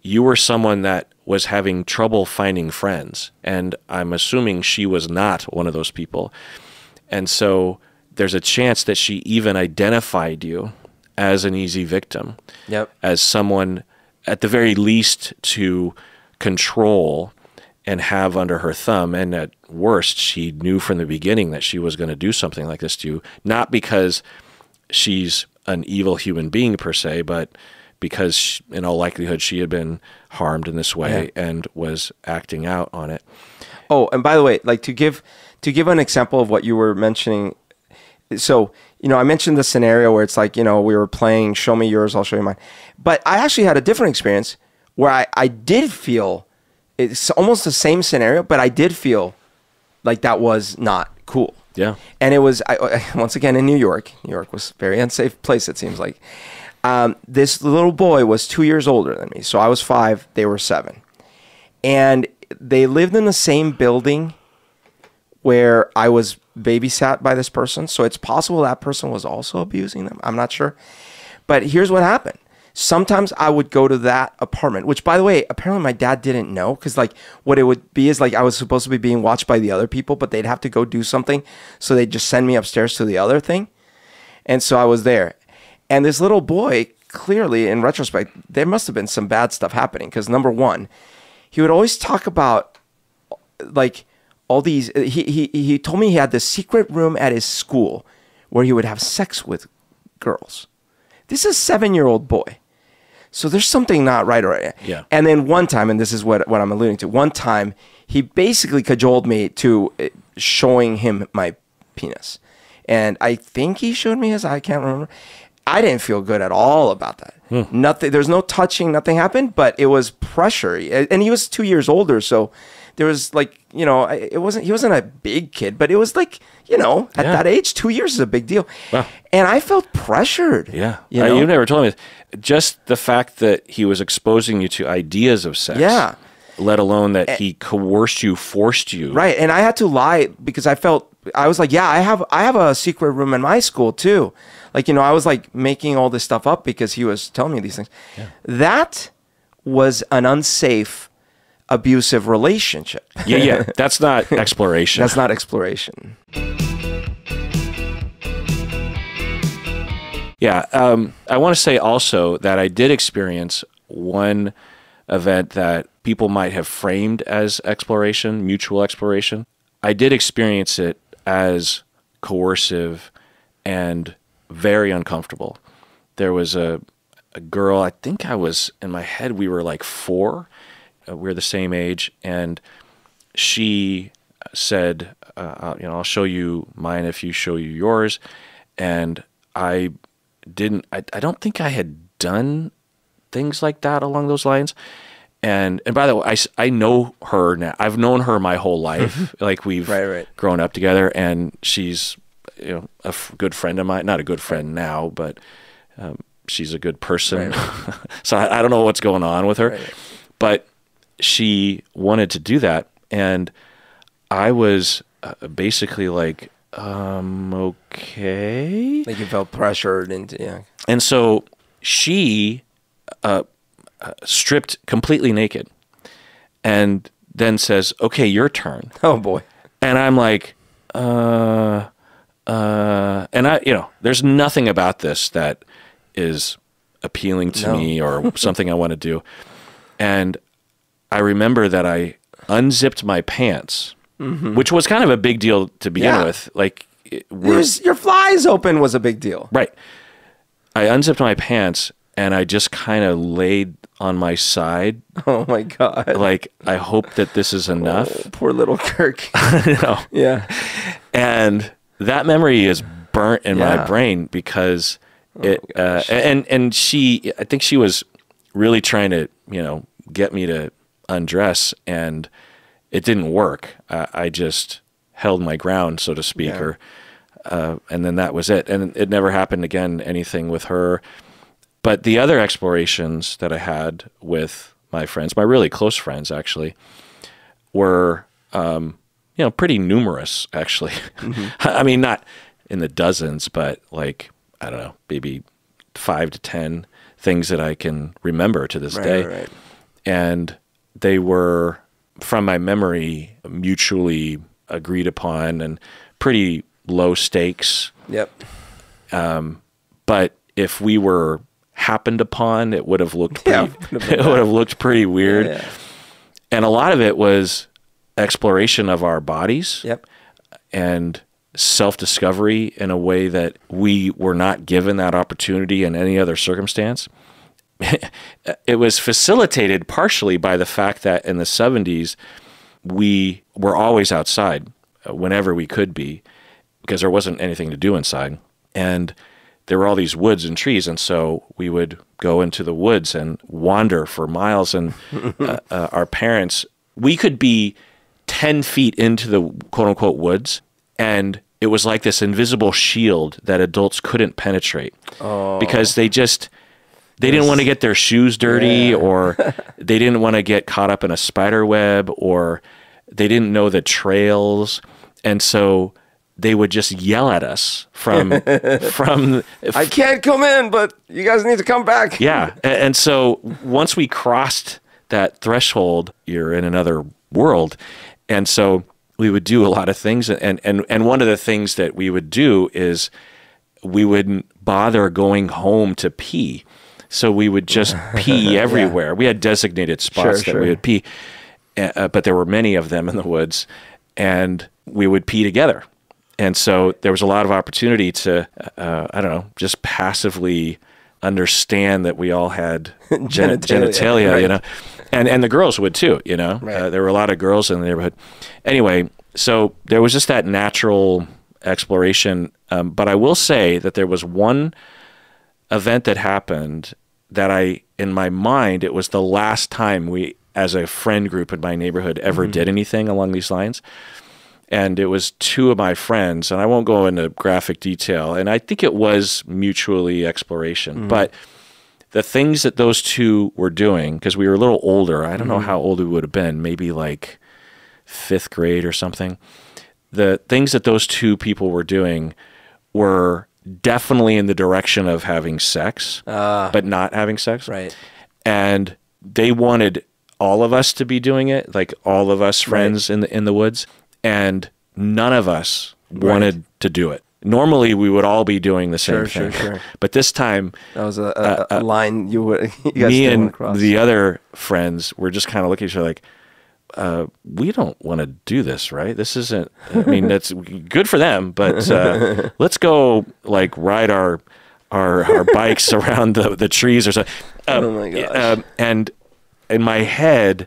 you were someone that was having trouble finding friends. And I'm assuming she was not one of those people. And so there's a chance that she even identified you as an easy victim, Yep. as someone at the very least to control and have under her thumb. And at worst, she knew from the beginning that she was going to do something like this to you, not because she's an evil human being per se, but because in all likelihood she had been harmed in this way and was acting out on it. Oh, and by the way, like to give to give an example of what you were mentioning. So, you know, I mentioned the scenario where it's like, you know, we were playing show me yours, I'll show you mine. But I actually had a different experience where I, I did feel it's almost the same scenario, but I did feel like that was not cool. Yeah. And it was I- once again in New York. New York was a very unsafe place. It seems like um, this little boy was two years older than me, so I was five. They were seven, and they lived in the same building where I was babysat by this person. So it's possible that person was also abusing them. I'm not sure, but here's what happened. Sometimes I would go to that apartment, which by the way, apparently my dad didn't know because like what it would be is like I was supposed to be being watched by the other people, but they'd have to go do something. So they'd just send me upstairs to the other thing. And so I was there. And this little boy, clearly in retrospect, there must have been some bad stuff happening because number one, he would always talk about like all these he, he he told me he had this secret room at his school where he would have sex with girls. This is a seven year old boy. So there's something not right right. Yeah. And then one time, and this is what, what I'm alluding to, one time he basically cajoled me to uh, showing him my penis. And I think he showed me his, I can't remember. I didn't feel good at all about that. Hmm. Nothing, there's no touching, nothing happened, but it was pressure. And he was two years older. So there was like, you know, it wasn't, he wasn't a big kid, but it was like, you know, at Yeah. that age, two years is a big deal. Wow. And I felt pressured. Yeah. You know? you never told me this. Just the fact that he was exposing you to ideas of sex. Yeah. Let alone that he coerced you, forced you. Right, and I had to lie because I felt I was like, yeah, I have I have a secret room in my school too. Like you know, I was like making all this stuff up because he was telling me these things. Yeah. That was an unsafe, abusive relationship. Yeah, yeah. That's not exploration. That's not exploration. Yeah. Um, I want to say also that I did experience one event that people might have framed as exploration, mutual exploration. I did experience it as coercive and very uncomfortable. There was a, a girl, I think I was, in my head, we were like four. Uh, we're the same age. And she said, uh, uh, you know, I'll show you mine if you show you yours. And I didn't, I, I don't think I had done things like that along those lines. And, and by the way, I, I know her now. I've known her my whole life. like we've Right, right. grown up together and she's, you know, a f- good friend of mine, not a good friend now, but um, she's a good person. so I, I don't know what's going on with her, but she wanted to do that. And I was uh, basically like, um, okay. Like you felt pressured into yeah. And so she uh, uh, stripped completely naked and then says, okay, your turn. Oh boy. And I'm like, uh, uh, and I, you know, there's nothing about this that is appealing to No. me or something I want to do. And I remember that I unzipped my pants, which was kind of a big deal to begin. Yeah. with. Like, your flies open was a big deal. right. I unzipped my pants and I just kind of laid on my side, Oh my god. like, I hope that this is enough. Oh, poor little Kirk. You know? yeah. and that memory is burnt in Yeah. my brain because it uh, and and she I think she was really trying to you know get me to undress and it didn't work I, I just held my ground so to speak Yeah. or uh, and then that was it and it never happened again anything with her but the other explorations that I had with my friends my really close friends actually were um, you know pretty numerous actually. Mm-hmm. I mean, not in the dozens, but like I don't know, maybe five to ten things that I can remember to this Right, day. right, right. and they were, from my memory, mutually agreed upon and pretty low stakes. Yep. Um, but if we were happened upon, it would have looked Yeah, pretty, been it would have looked pretty weird. Yeah. And a lot of it was exploration of our bodies Yep. and self discovery in a way that we were not given that opportunity in any other circumstance. it was facilitated partially by the fact that in the 70s, we were always outside uh, whenever we could be because there wasn't anything to do inside. And there were all these woods and trees. And so we would go into the woods and wander for miles. And uh, uh, our parents, we could be 10 feet into the quote unquote woods. And it was like this invisible shield that adults couldn't penetrate oh. because they just, they didn't want to get their shoes dirty Yeah. or they didn't want to get caught up in a spider web or they didn't know the trails and so they would just yell at us from from I can't come in, but you guys need to come back. yeah A- and so once we crossed that threshold you're in another world and so we would do a lot of things and and and one of the things that we would do is we wouldn't bother going home to pee. So we would just pee everywhere. We had designated spots Sure, that we would pee uh, but there were many of them in the woods and we would pee together. And so there was a lot of opportunity to uh, i don't know just passively understand that we all had gen- Genitalia, genitalia, right. you know and and the girls would too you know Right. uh, there were a lot of girls in the neighborhood anyway so there was just that natural exploration um, but i will say that there was one event that happened that I, in my mind, it was the last time we, as a friend group in my neighborhood, ever did anything along these lines. And it was two of my friends, and I won't go into graphic detail. And I think it was mutually exploration. Mm-hmm. But the things that those two were doing, because we were a little older, I don't know mm-hmm. how old we would have been, maybe like fifth grade or something. The things that those two people were doing were definitely in the direction of having sex, ah. but not having sex. Right. And they wanted all of us to be doing it, like all of us friends in the in the woods, and none of us wanted to do it. Normally, we would all be doing the same Sure, sure, thing, sure. but this time, That was a, a, a line you would you guys me and wanna the other friends were just kind of looking at each other like, uh, we don't want to do this, right? This isn't. I mean, that's good for them, but uh, let's go like ride our our, our bikes around the, the trees or something. Um, Oh my gosh. Um, and in my head,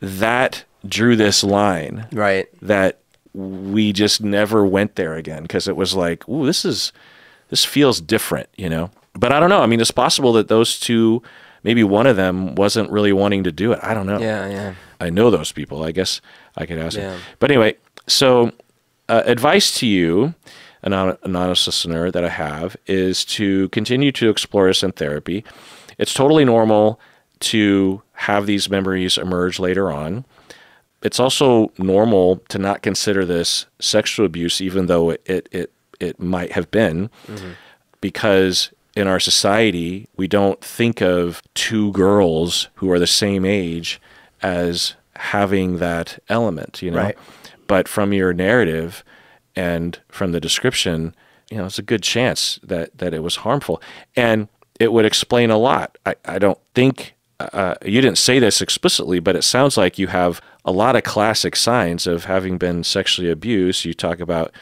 that drew this line right. that we just never went there again because it was like, ooh, this is this feels different, you know. But I don't know. I mean, it's possible that those two, maybe one of them wasn't really wanting to do it. I don't know. Yeah, yeah. I know those people. I guess I could ask Yeah. them. But anyway, so uh, advice to you, an anon- anonymous listener that I have, is to continue to explore this in therapy. It's totally normal to have these memories emerge later on. It's also normal to not consider this sexual abuse, even though it it it, it might have been, because in our society we don't think of two girls who are the same age as having that element, you know. Right. But from your narrative and from the description, you know, it's a good chance that that it was harmful, and it would explain a lot. I, I don't think uh, you didn't say this explicitly, but it sounds like you have a lot of classic signs of having been sexually abused. You talk about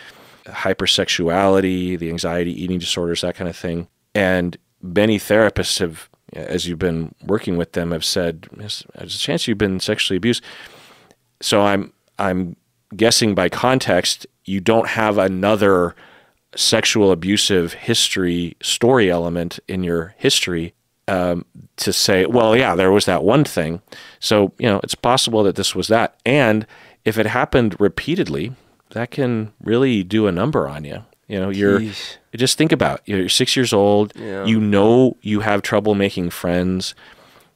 hypersexuality, the anxiety, eating disorders, that kind of thing, and many therapists have, as you've been working with them, have said there's a chance you've been sexually abused. So I'm I'm guessing by context you don't have another sexual abusive history story element in your history um, to say, well, yeah, there was that one thing. So you know, it's possible that this was that, and if it happened repeatedly, that can really do a number on you. You know, you're Jeez. just think about it. you're six years old. Yeah. You know you have trouble making friends.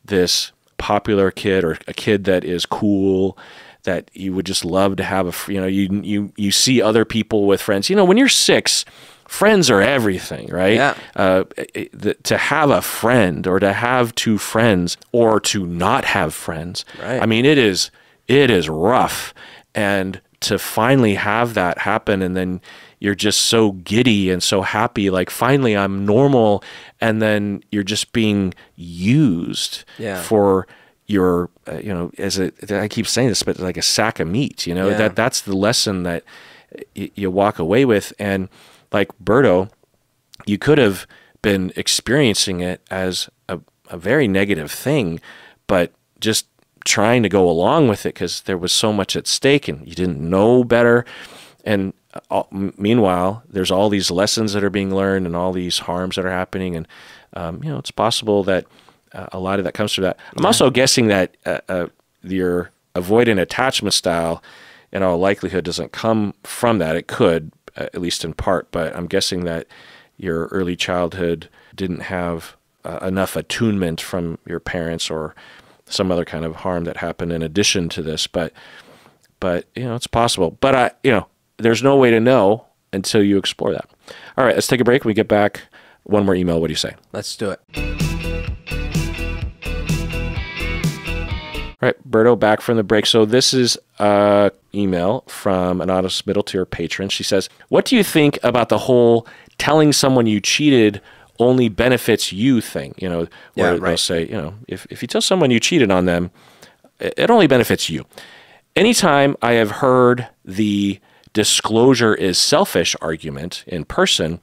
This popular kid or a kid that is cool that you would just love to have a you know you you you see other people with friends. You know, when you're 6, friends are everything, right? Yeah. Uh, the, to have a friend or to have two friends or to not have friends. Right. I mean, it is it is rough, and to finally have that happen, and then you're just so giddy and so happy, like finally I'm normal, and then you're just being used Yeah. for your, uh, you know, as a I keep saying this, but like a sack of meat, you know, Yeah. that that's the lesson that y- you walk away with, and like Berto, you could have been experiencing it as a, a very negative thing, but just trying to go along with it because there was so much at stake and you didn't know better. And uh, meanwhile, there's all these lessons that are being learned and all these harms that are happening. And, um, you know, it's possible that uh, a lot of that comes from that. I'm also guessing that uh, uh, your avoidant attachment style, in all likelihood, doesn't come from that. It could, at least in part, but I'm guessing that your early childhood didn't have uh, enough attunement from your parents or some other kind of harm that happened in addition to this. But, but you know, it's possible. But I, you know, there's no way to know until you explore that. All right, let's take a break. When we get back, one more email. What do you say? Let's do it. All right, Berto, back from the break. So this is a email from an honest middle tier patron. She says, "What do you think about the whole telling someone you cheated only benefits you thing? You know, where Yeah, they'll say, you know, if if you tell someone you cheated on them, it it only benefits you. Anytime I have heard the disclosure is selfish argument in person,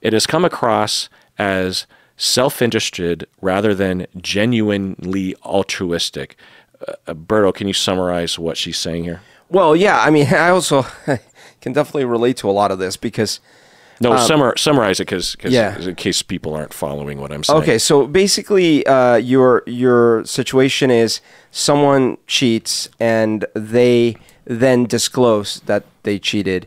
it has come across as self interested rather than genuinely altruistic. Uh, Berto, can you summarize what she's saying here? Well, yeah. I mean, I also can definitely relate to a lot of this because No, summar, summarize it because Um, yeah. in case people aren't following what I'm saying. Okay, so basically, uh, your your situation is someone cheats and they then disclose that they cheated,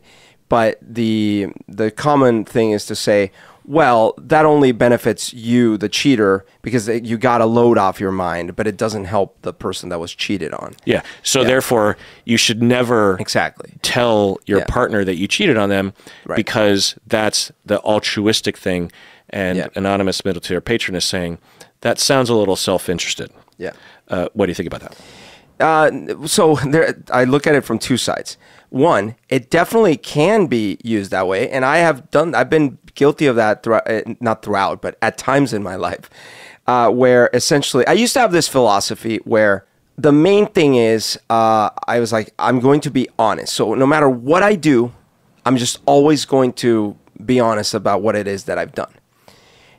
but the the common thing is to say, well, that only benefits you, the cheater, because you got a load off your mind, but it doesn't help the person that was cheated on. Yeah. So therefore, you should never Exactly. tell your Yeah. partner that you cheated on them Right. because that's the altruistic thing. And Yeah. anonymous middle tier patron is saying that sounds a little self-interested. Yeah. Uh, what do you think about that? Uh, so there, I look at it from two sides. One, it definitely can be used that way, and I have done. I've been guilty of that throughout, uh, not throughout, but at times in my life, uh, where essentially I used to have this philosophy where the main thing is uh, I was like, I'm going to be honest. So no matter what I do, I'm just always going to be honest about what it is that I've done.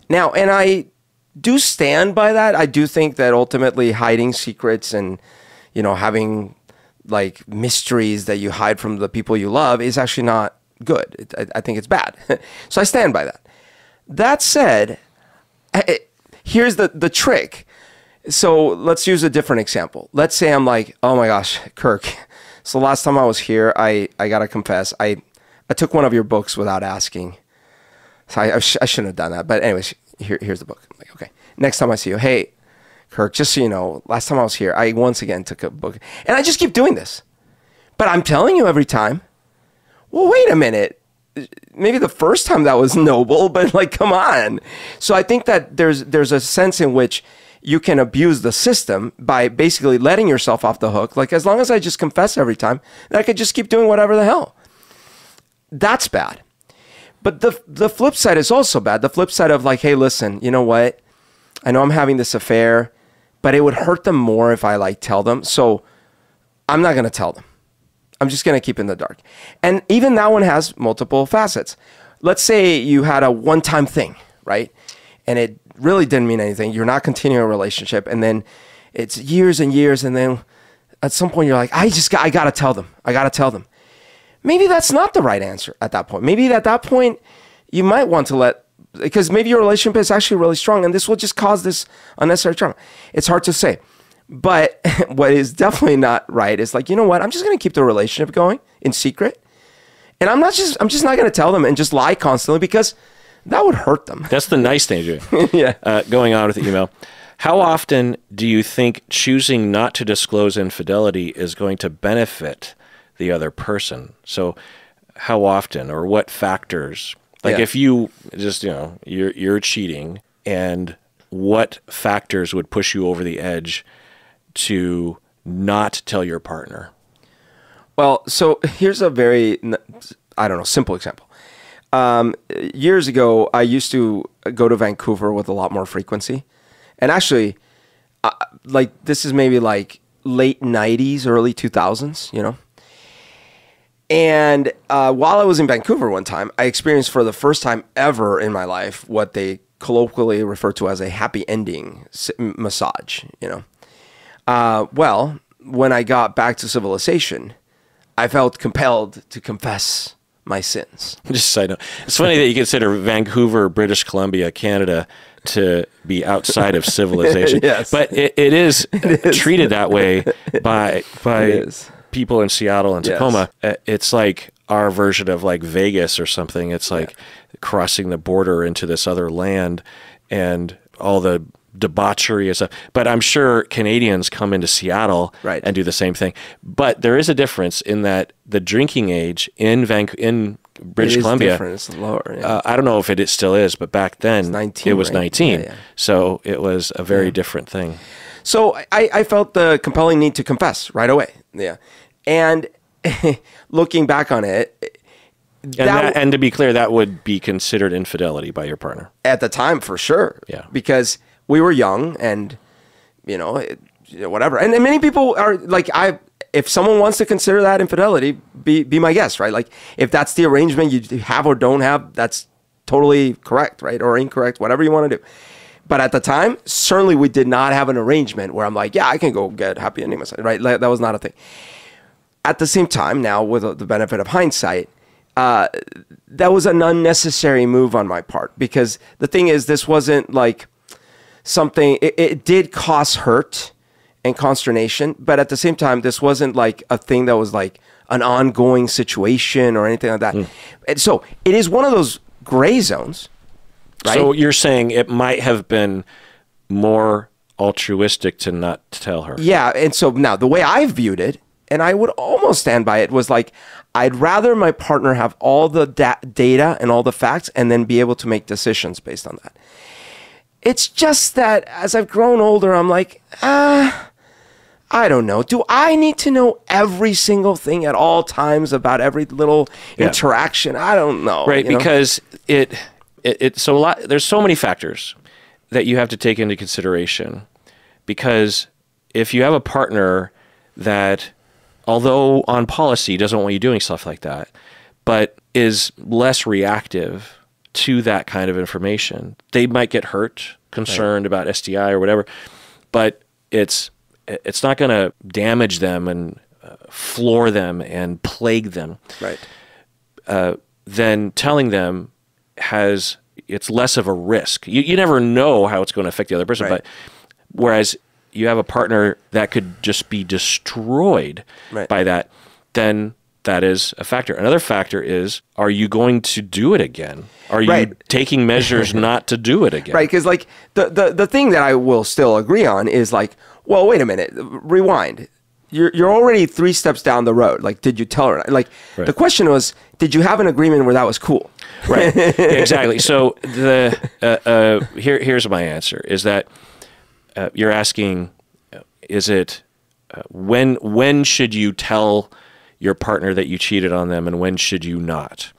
Now, and I do stand by that. I do think that ultimately hiding secrets and, you know, having like mysteries that you hide from the people you love is actually not good. It, I, I think it's bad. so I stand by that. That said, I- here's the, the trick. So let's use a different example. Let's say I'm like, oh my gosh, Kirk. So last time I was here, I, I gotta confess, I, I took one of your books without asking. So I, I, sh- I shouldn't have done that. But anyways, here, here's the book. I'm like, okay. Next time I see you, hey, Kirk, just so you know, last time I was here, I once again took a book. And I just keep doing this. But I'm telling you every time, well, wait a minute. Maybe the first time that was noble, but like, come on. So I think that there's there's a sense in which you can abuse the system by basically letting yourself off the hook. Like as long as I just confess every time, I could just keep doing whatever the hell. That's bad. But the the flip side is also bad. The flip side of like, hey, listen, you know what? I know I'm having this affair, but it would hurt them more if I like tell them. So I'm not gonna tell them. I'm just gonna keep in the dark. And even that one has multiple facets. Let's say you had a one-time thing, right? And it really didn't mean anything. You're not continuing a relationship, and then it's years and years, and then at some point you're like, I just got, I gotta tell them. I gotta tell them maybe that's not the right answer at that point. Maybe at that point, you might want to let, because maybe your relationship is actually really strong and this will just cause this unnecessary trauma. It's hard to say. But what is definitely not right is like, you know what? I'm just going to keep the relationship going in secret. And I'm not just, I'm just not going to tell them and just lie constantly because that would hurt them. That's the nice thing to do. yeah. Uh, going on with the email. How often do you think choosing not to disclose infidelity is going to benefit the other person? So, how often or what factors Like Yeah. if you just you know you're you're cheating, and what factors would push you over the edge to not tell your partner? Well, so here's a very, I don't know, simple example. Um, years ago, I used to go to Vancouver with a lot more frequency. And actually, uh, like, this is maybe like late 90s, early 2000s, you know? And uh, while I was in Vancouver one time, I experienced for the first time ever in my life what they colloquially refer to as a happy ending massage, you know? Uh, well, when I got back to civilization, I felt compelled to confess my sins. Just side note. It's funny that you consider Vancouver, British Columbia, Canada to be outside of civilization. Yes. But it, it is, treated that way by by It is. People in Seattle and Tacoma. Uh, It's like our version of like Vegas or something. It's like crossing the border into this other land and all the debauchery and stuff. But I'm sure Canadians come into Seattle Right. and do the same thing. But there is a difference in that the drinking age in Vanc- in British It is Columbia different. It's lower. yeah. uh, I don't know if it still is, but back then 19, it was right? 19. Yeah, yeah. So it was a very different thing. So I, I felt the compelling need to confess right away. Yeah. And looking back on it, And, that, that, and to be clear, that would be considered infidelity by your partner. at the time for sure. Yeah. Because we were young and, you know, it, you know, whatever. And, and many people are like, I, if someone wants to consider that infidelity, be, be my guest, right? Like if that's the arrangement you have or don't have, that's totally correct, right? Or incorrect, whatever you want to do. But at the time, certainly we did not have an arrangement where I'm like, yeah, I can go get happy ending massage, right? Like, that was not a thing. At the same time, now with the benefit of hindsight, uh, that was an unnecessary move on my part because the thing is, this wasn't like something. It, it did cause hurt and consternation, but at the same time, this wasn't like a thing that was like an ongoing situation or anything like that. And so it is one of those gray zones, right? So you're saying it might have been more altruistic to not tell her. Yeah, and so now the way I viewed it, and I would almost stand by it, was like I'd rather my partner have all the da- data and all the facts, and then be able to make decisions based on that. It's just that as I've grown older, I'm like, ah. I don't know. Do I need to know every single thing at all times about every little Yeah. interaction? I don't know. right you know? because it, it it so a lot there's so many factors that you have to take into consideration because if you have a partner that although on policy doesn't want you doing stuff like that but is less reactive to that kind of information they might get hurt concerned about STI or whatever but it's it's not going to damage them and uh, floor them and plague them right. then telling them has it's less of a risk. You, you never know how it's going to affect the other person, Right. but whereas you have a partner that could just be destroyed Right. by that, then that is a factor. Another factor is are you going to do it again? Are you Right. taking measures not to do it again? Right, because like the, the the thing that I will still agree on is like, well, wait a minute, rewind. You're you're already three steps down the road. Like, did you tell her? Like, Right. the question was, did you have an agreement where that was cool? right. Exactly. So the uh, uh, here here's my answer is that uh, you're asking uh, is it uh, when when should you tell your partner that you cheated on them and when should you not?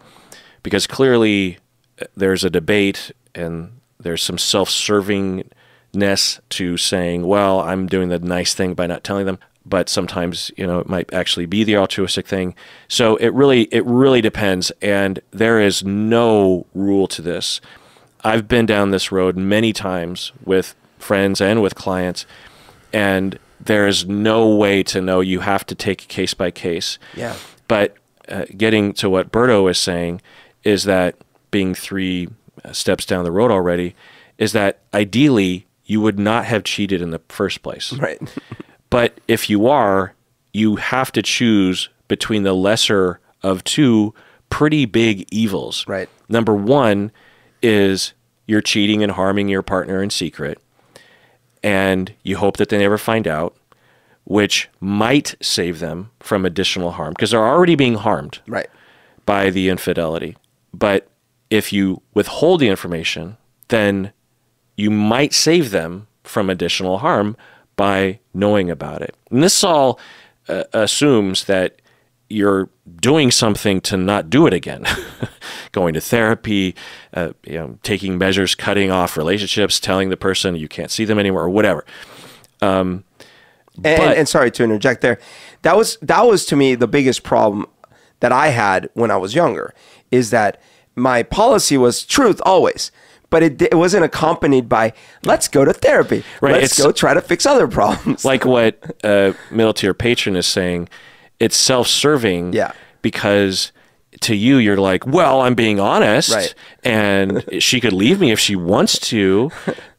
Because clearly uh, there's a debate and there's some self-servingness to saying well i'm doing the nice thing by not telling them but sometimes you know it might actually be the altruistic thing so it really it really depends and there is no rule to this i've been down this road many times with friends and with clients and there is no way to know you have to take case by case Yeah. but uh, getting to what Berto is saying is that being three uh, steps down the road already is that ideally you would not have cheated in the first place. Right. But if you are, you have to choose between the lesser of two pretty big evils. Right. Number one is you're cheating and harming your partner in secret, and you hope that they never find out, which might save them from additional harm because they're already being harmed right. by the infidelity. But if you withhold the information, then you might save them from additional harm by knowing about it. And this all uh, assumes that you're doing something to not do it again. Going to therapy, uh, you know, taking measures, cutting off relationships, telling the person you can't see them anymore, or whatever. And, But- and sorry to interject there. That was that was to me the biggest problem that I had when I was younger is that my policy was truth always. But it, it wasn't accompanied by let's go to therapy. Right, Let's go try to fix other problems. like what a middle tier patron is saying, it's self serving Yeah. because to you, you're like, well, I'm being honest, Right. and she could leave me if she wants to.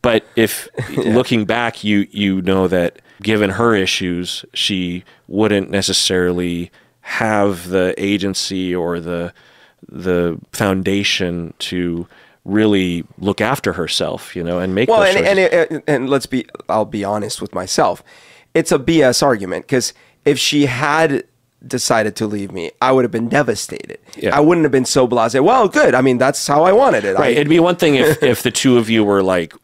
But if looking back, you you know that given her issues, she wouldn't necessarily have the agency or the the foundation to really look after herself, you know, and make Well, those and and, it, and let's be I'll be honest with myself. It's a BS argument because if she had decided to leave me, I would have been devastated. Yeah. I wouldn't have been so blasé. Well, good. I mean, that's how I wanted it. Right. I, It'd be one thing if, if the two of you were like,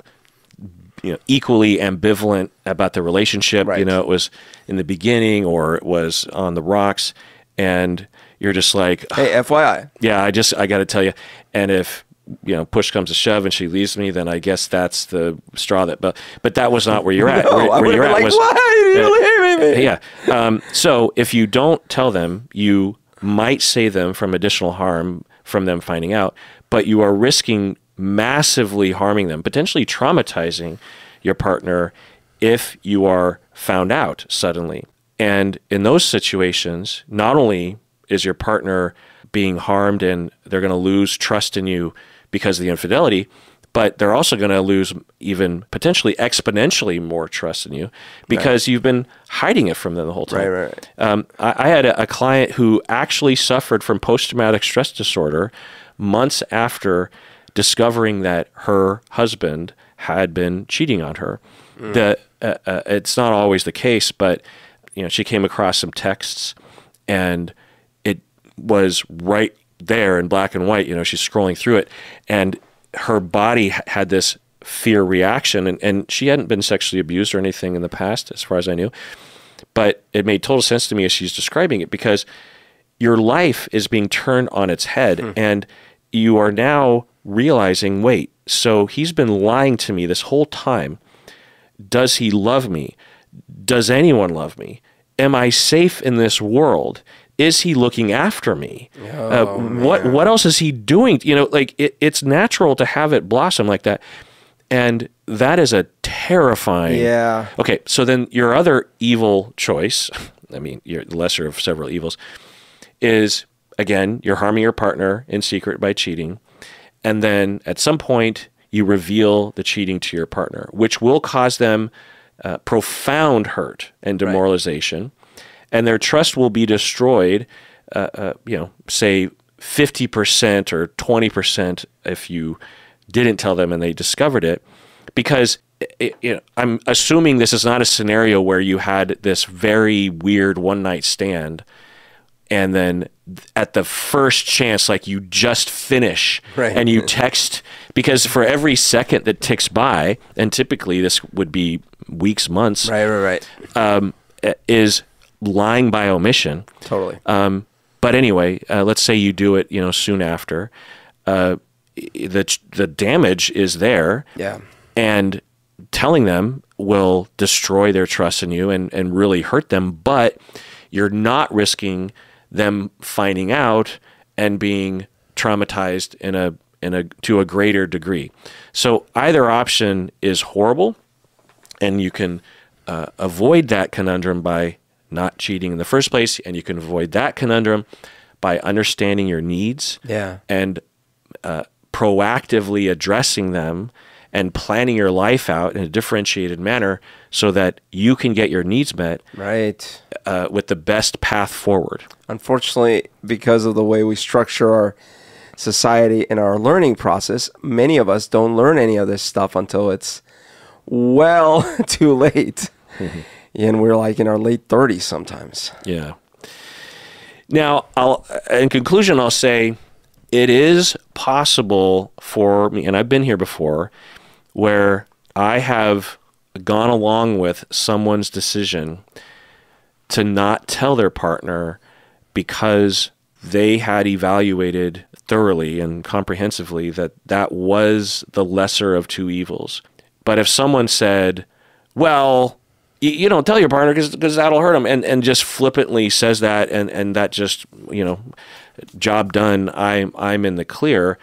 you know, equally ambivalent about the relationship. right. You know, it was in the beginning or it was on the rocks, and you're just like, hey, FYI. yeah, I just I got to tell you. And if you know push comes to shove and she leaves me, then I guess that's the straw that. But but that was not where you're at. No, where, I where you're at like, was why you leave me? yeah. Um, so if you don't tell them, you might save them from additional harm from them finding out, but you are risking massively harming them, potentially traumatizing your partner if you are found out suddenly. And in those situations, not only is your partner being harmed and they're going to lose trust in you because of the infidelity, but they're also going to lose even potentially exponentially more trust in you because you've been hiding it from them the whole time. Right, right, right. Um, I, I had a, a client who actually suffered from post traumatic stress disorder months after discovering that her husband had been cheating on her. The uh, uh, it's not always the case, but you know she came across some texts and it was right there in black and white. You know, she's scrolling through it, and her body had this fear reaction, and, and she hadn't been sexually abused or anything in the past, as far as I knew. But it made total sense to me as she's describing it because your life is being turned on its head, hmm. and you are now realizing, wait, so he's been lying to me this whole time. Does he love me? Does anyone love me? Am I safe in this world? Is he looking after me? uh, what what else is he doing? You know, like it, it's natural to have it blossom like that, and that is a terrifying. Yeah. Okay, so then your other evil choice, I mean, your the lesser of several evils, is again you're harming your partner in secret by cheating, and then at some point you reveal the cheating to your partner, which will cause them uh, profound hurt and demoralization, and their trust will be destroyed. Uh, uh, you know, say fifty percent or twenty percent if you didn't tell them and they discovered it, because it, you know, I'm assuming this is not a scenario where you had this very weird one night stand and then at the first chance like you just finish Right. and you text because for every second that ticks by and typically this would be weeks months Right, right, right. um, is lying by omission Totally. um, but anyway, uh, let's say you do it, you know, soon after. Uh, the the damage is there, Yeah. and telling them will destroy their trust in you and and really hurt them. But you're not risking them finding out and being traumatized in a in a to a greater degree. So either option is horrible, and you can uh, avoid that conundrum by not cheating in the first place, and you can avoid that conundrum by understanding your needs Yeah. and uh, proactively addressing them and planning your life out in a differentiated manner so that you can get your needs met Right. uh, with the best path forward. Unfortunately, because of the way we structure our society and our learning process, many of us don't learn any of this stuff until it's well too late. And we're like in our late 30s sometimes. Yeah. Now, I'll in conclusion, I'll say it is possible for me, and I've been here before, where I have gone along with someone's decision to not tell their partner because they had evaluated thoroughly and comprehensively that that was the lesser of two evils. But if someone said, well, you, you don't tell your partner because that'll hurt them, and, and just flippantly says that, and, and that just, you know, job done, I'm, I'm in the clear,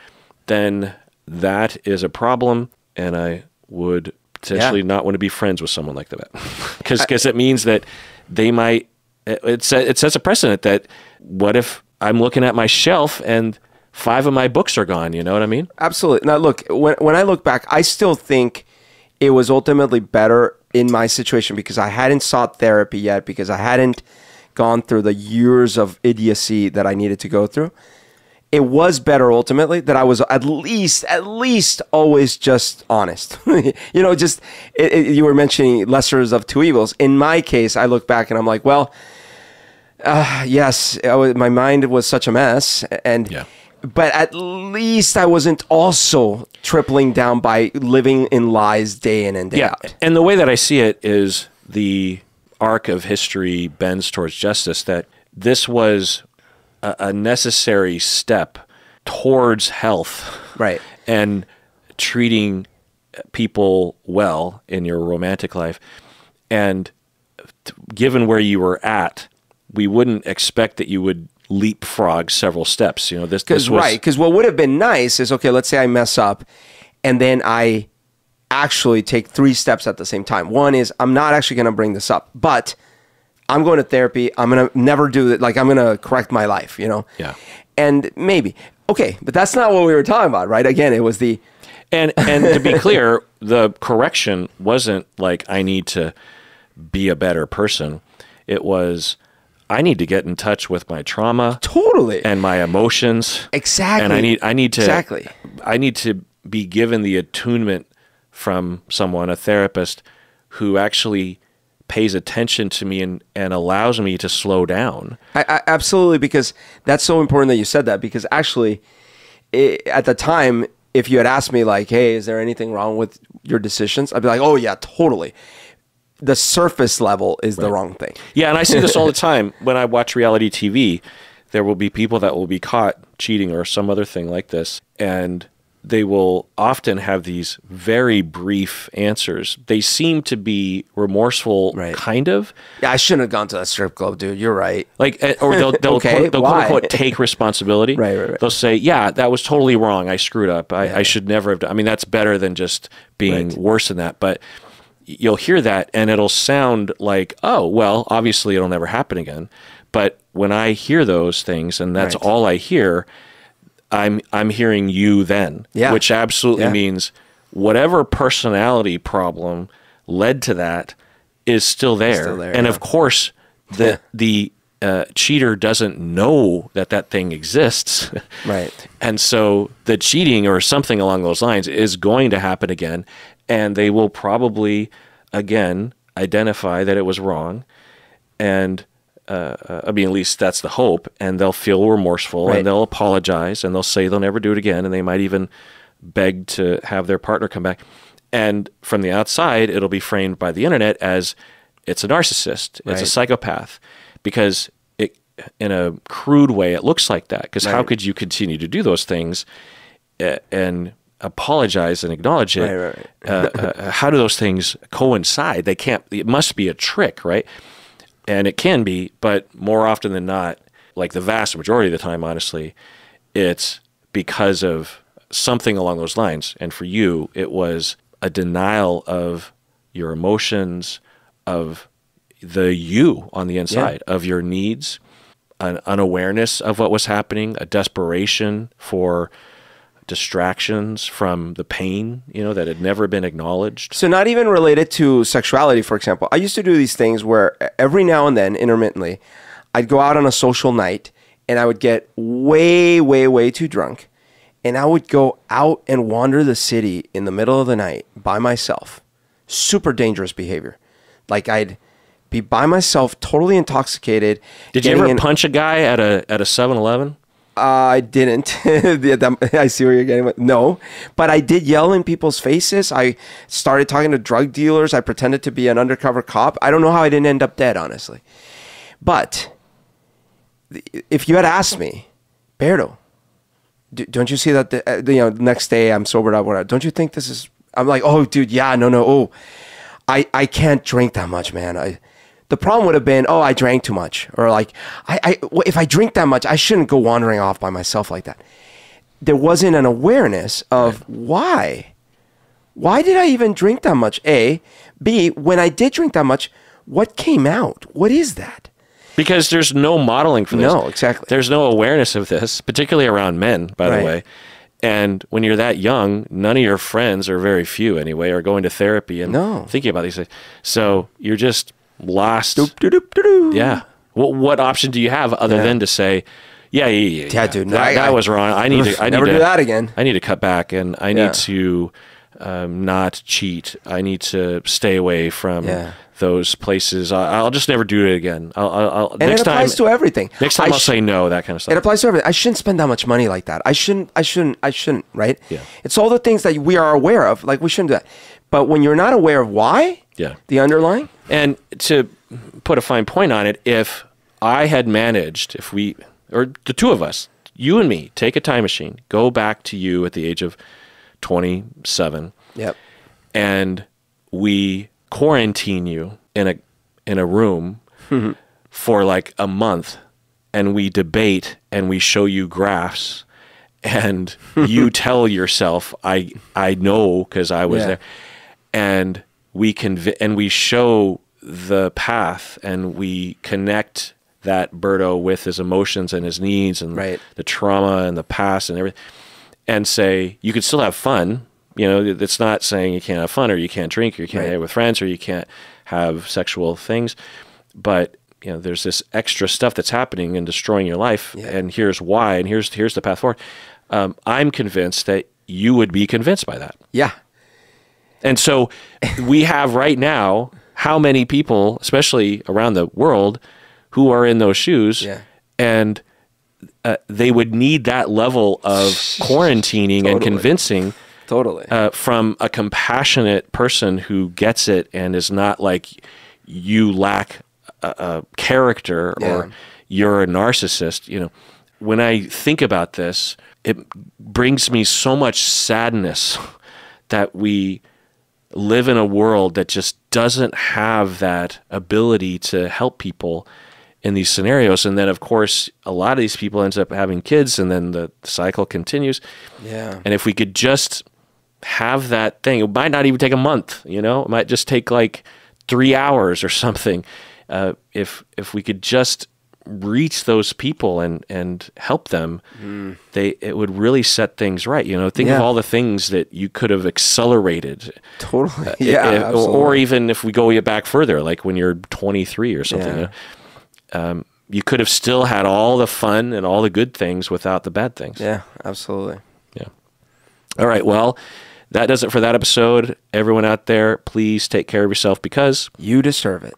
then that is a problem, and I would potentially Yeah. not want to be friends with someone like that. Because it means that they might, it, it, it sets a precedent that what if I'm looking at my shelf and five of my books are gone? You know what I mean? Absolutely. Now, look, when, when I look back, I still think it was ultimately better in my situation because I hadn't sought therapy yet, because I hadn't gone through the years of idiocy that I needed to go through. It was better ultimately that I was at least, at least always just honest. you know, just it, it- you were mentioning lessers of two evils. In my case, I look back and I'm like, well, uh, yes, was, my mind was such a mess, and Yeah. But at least I wasn't also tripling down by living in lies day in and day out. And the way that I see it is the arc of history bends towards justice, that this was a, a necessary step towards health. Right. And treating people well in your romantic life. And given where you were at, we wouldn't expect that you would leapfrog several steps. You know, this, this Because was right, because what would have been nice is okay. Let's say I mess up, and then I actually take three steps at the same time. One is I'm not actually going to bring this up, but I'm going to therapy. I'm going to never do it. Like I'm going to correct my life. You know. Yeah. And maybe okay, but that's not what we were talking about, right? Again, it was the And and to be clear, the correction wasn't like I need to be a better person. It was I need to get in touch with my trauma totally and my emotions. Exactly. And I need I need to Exactly. I need to be given the attunement from someone, a therapist, who actually pays attention to me and, and allows me to slow down. I, I, absolutely, because that's so important that you said that. Because actually, i at the time, if you had asked me like, "Hey, is there anything wrong with your decisions?" I'd be like, "Oh yeah, totally." The surface level is the wrong thing. Yeah, and I see this all the time when I watch reality TV. There will be people that will be caught cheating or some other thing like this, and they will often have these very brief answers. They seem to be remorseful, Right. kind of, Yeah, I shouldn't have gone to that strip club, dude. You're right. like, eh, or they'll they'll, Okay, quote, they'll why? quote unquote take responsibility. Right, right, right. They'll say, "Yeah, that was totally wrong. I screwed up. I, I should never have done." I mean, that's better than just being Right. worse than that, but. You'll hear that and it'll sound like, oh, well, obviously it'll never happen again. But when I hear those things and that's Right. all I hear, I'm I'm hearing you then. Yeah. Which absolutely Yeah. means whatever personality problem led to that is still there. still there, and yeah. of course the the uh, cheater doesn't know that that thing exists. Right. And so the cheating or something along those lines is going to happen again. And they will probably, again, identify that it was wrong. And uh, uh, I mean, at least that's the hope. And they'll feel remorseful Right. and they'll apologize and they'll say they'll never do it again. And they might even beg to have their partner come back. And from the outside, it'll be framed by the internet as it's a narcissist, it's a psychopath, because it, in a crude way, it looks like that. Because how could you continue to do those things and apologize and acknowledge it? Right, right, uh, uh, how do those things coincide? They can't. It must be a trick, right? And it can be, but more often than not, like the vast majority of the time, honestly, it's because of something along those lines. And for you, it was a denial of your emotions, of the you on the inside, of your needs, an unawareness of what was happening, a desperation for distractions from the pain, you know, that had never been acknowledged. So not even related to sexuality, for example. I used to do these things where every now and then, intermittently, I'd go out on a social night and I would get way, way, way too drunk. And I would go out and wander the city in the middle of the night by myself. Super dangerous behavior. Like I'd be by myself, totally intoxicated. Did you ever punch a guy at a at a 7-Eleven? I didn't. I see where you're getting. with- No, but I did yell in people's faces. I started talking to drug dealers. I pretended to be an undercover cop. I don't know how I didn't end up dead, honestly. But if you had asked me, Berto, don't you see that the, uh, you know next day I'm sobered up? Whatever. Don't you think this is? I'm like, oh, dude, yeah, no, no, oh, I I can't drink that much, man. I the problem would have been, oh, I drank too much, or like, I, I if I drink that much, I shouldn't go wandering off by myself like that. There wasn't an awareness of why. Why did I even drink that much? A, B. When I did drink that much, what came out? What is that? because there's no modeling for this. No, exactly. There's no awareness of this, particularly around men, by Right. the way. And when you're that young, none of your friends, or very few anyway, are going to therapy and No. thinking about these things. So you're just lost. Doo-doo-doo-doo. Yeah. What what option do you have other Yeah. than to say, yeah, yeah, yeah, Yeah, dude, no, that, I- that I- was wrong. I need to. I need Never to do that again. I need to cut back, and I need to um, not cheat. I need to stay away from those places. I, I'll just never do it again. I'll, I'll, I'll And next it applies time. to everything. next time I I'll say no. That kind of stuff. It applies to everything. I shouldn't spend that much money like that. I shouldn't. I shouldn't. I shouldn't. Right? Yeah. It's all the things that we are aware of. Like we shouldn't do that. But when you're not aware of why, Yeah. the underlying, And to put a fine point on it, if I had managed, if we, or the two of us, you and me, take a time machine, go back to you at the age of 27, yep, and we quarantine you in a in a room mm-hmm. for like a month, and we debate and we show you graphs, and you tell yourself, "I I know because I was Yeah. there," and we conv- and we show the path and we connect that Berto with his emotions and his needs and Right. the trauma and the past and everything and say you could still have fun you know it's not saying you can't have fun or you can't drink or you can't Right. hang with friends or you can't have sexual things but you know there's this extra stuff that's happening and destroying your life Yeah. and here's why and here's here's the path forward um, i'm convinced that you would be convinced by that yeah, and so we have right now how many people, especially around the world, who are in those shoes Yeah. and uh, they would need that level of quarantining and convincing totally. uh, from a compassionate person who gets it and is not like you lack a, a character Yeah. or you're a narcissist. You know, when I think about this, it brings me so much sadness that we live in a world that just doesn't have that ability to help people in these scenarios and then of course a lot of these people ends up having kids and then the cycle continues yeah, and if we could just have that thing, it might not even take a month. You know, it might just take like three hours or something. Uh, if if we could just reach those people and and help them, they it would really set things right. You know, think of all the things that you could have accelerated. totally. i- Yeah, absolutely. or even if we go back further, like when you're 23 or something. Yeah. you know, um, you could have still had all the fun and all the good things without the bad things. yeah, absolutely. Yeah. All right. Well, that does it for that episode. Everyone out there, please take care of yourself because You deserve it.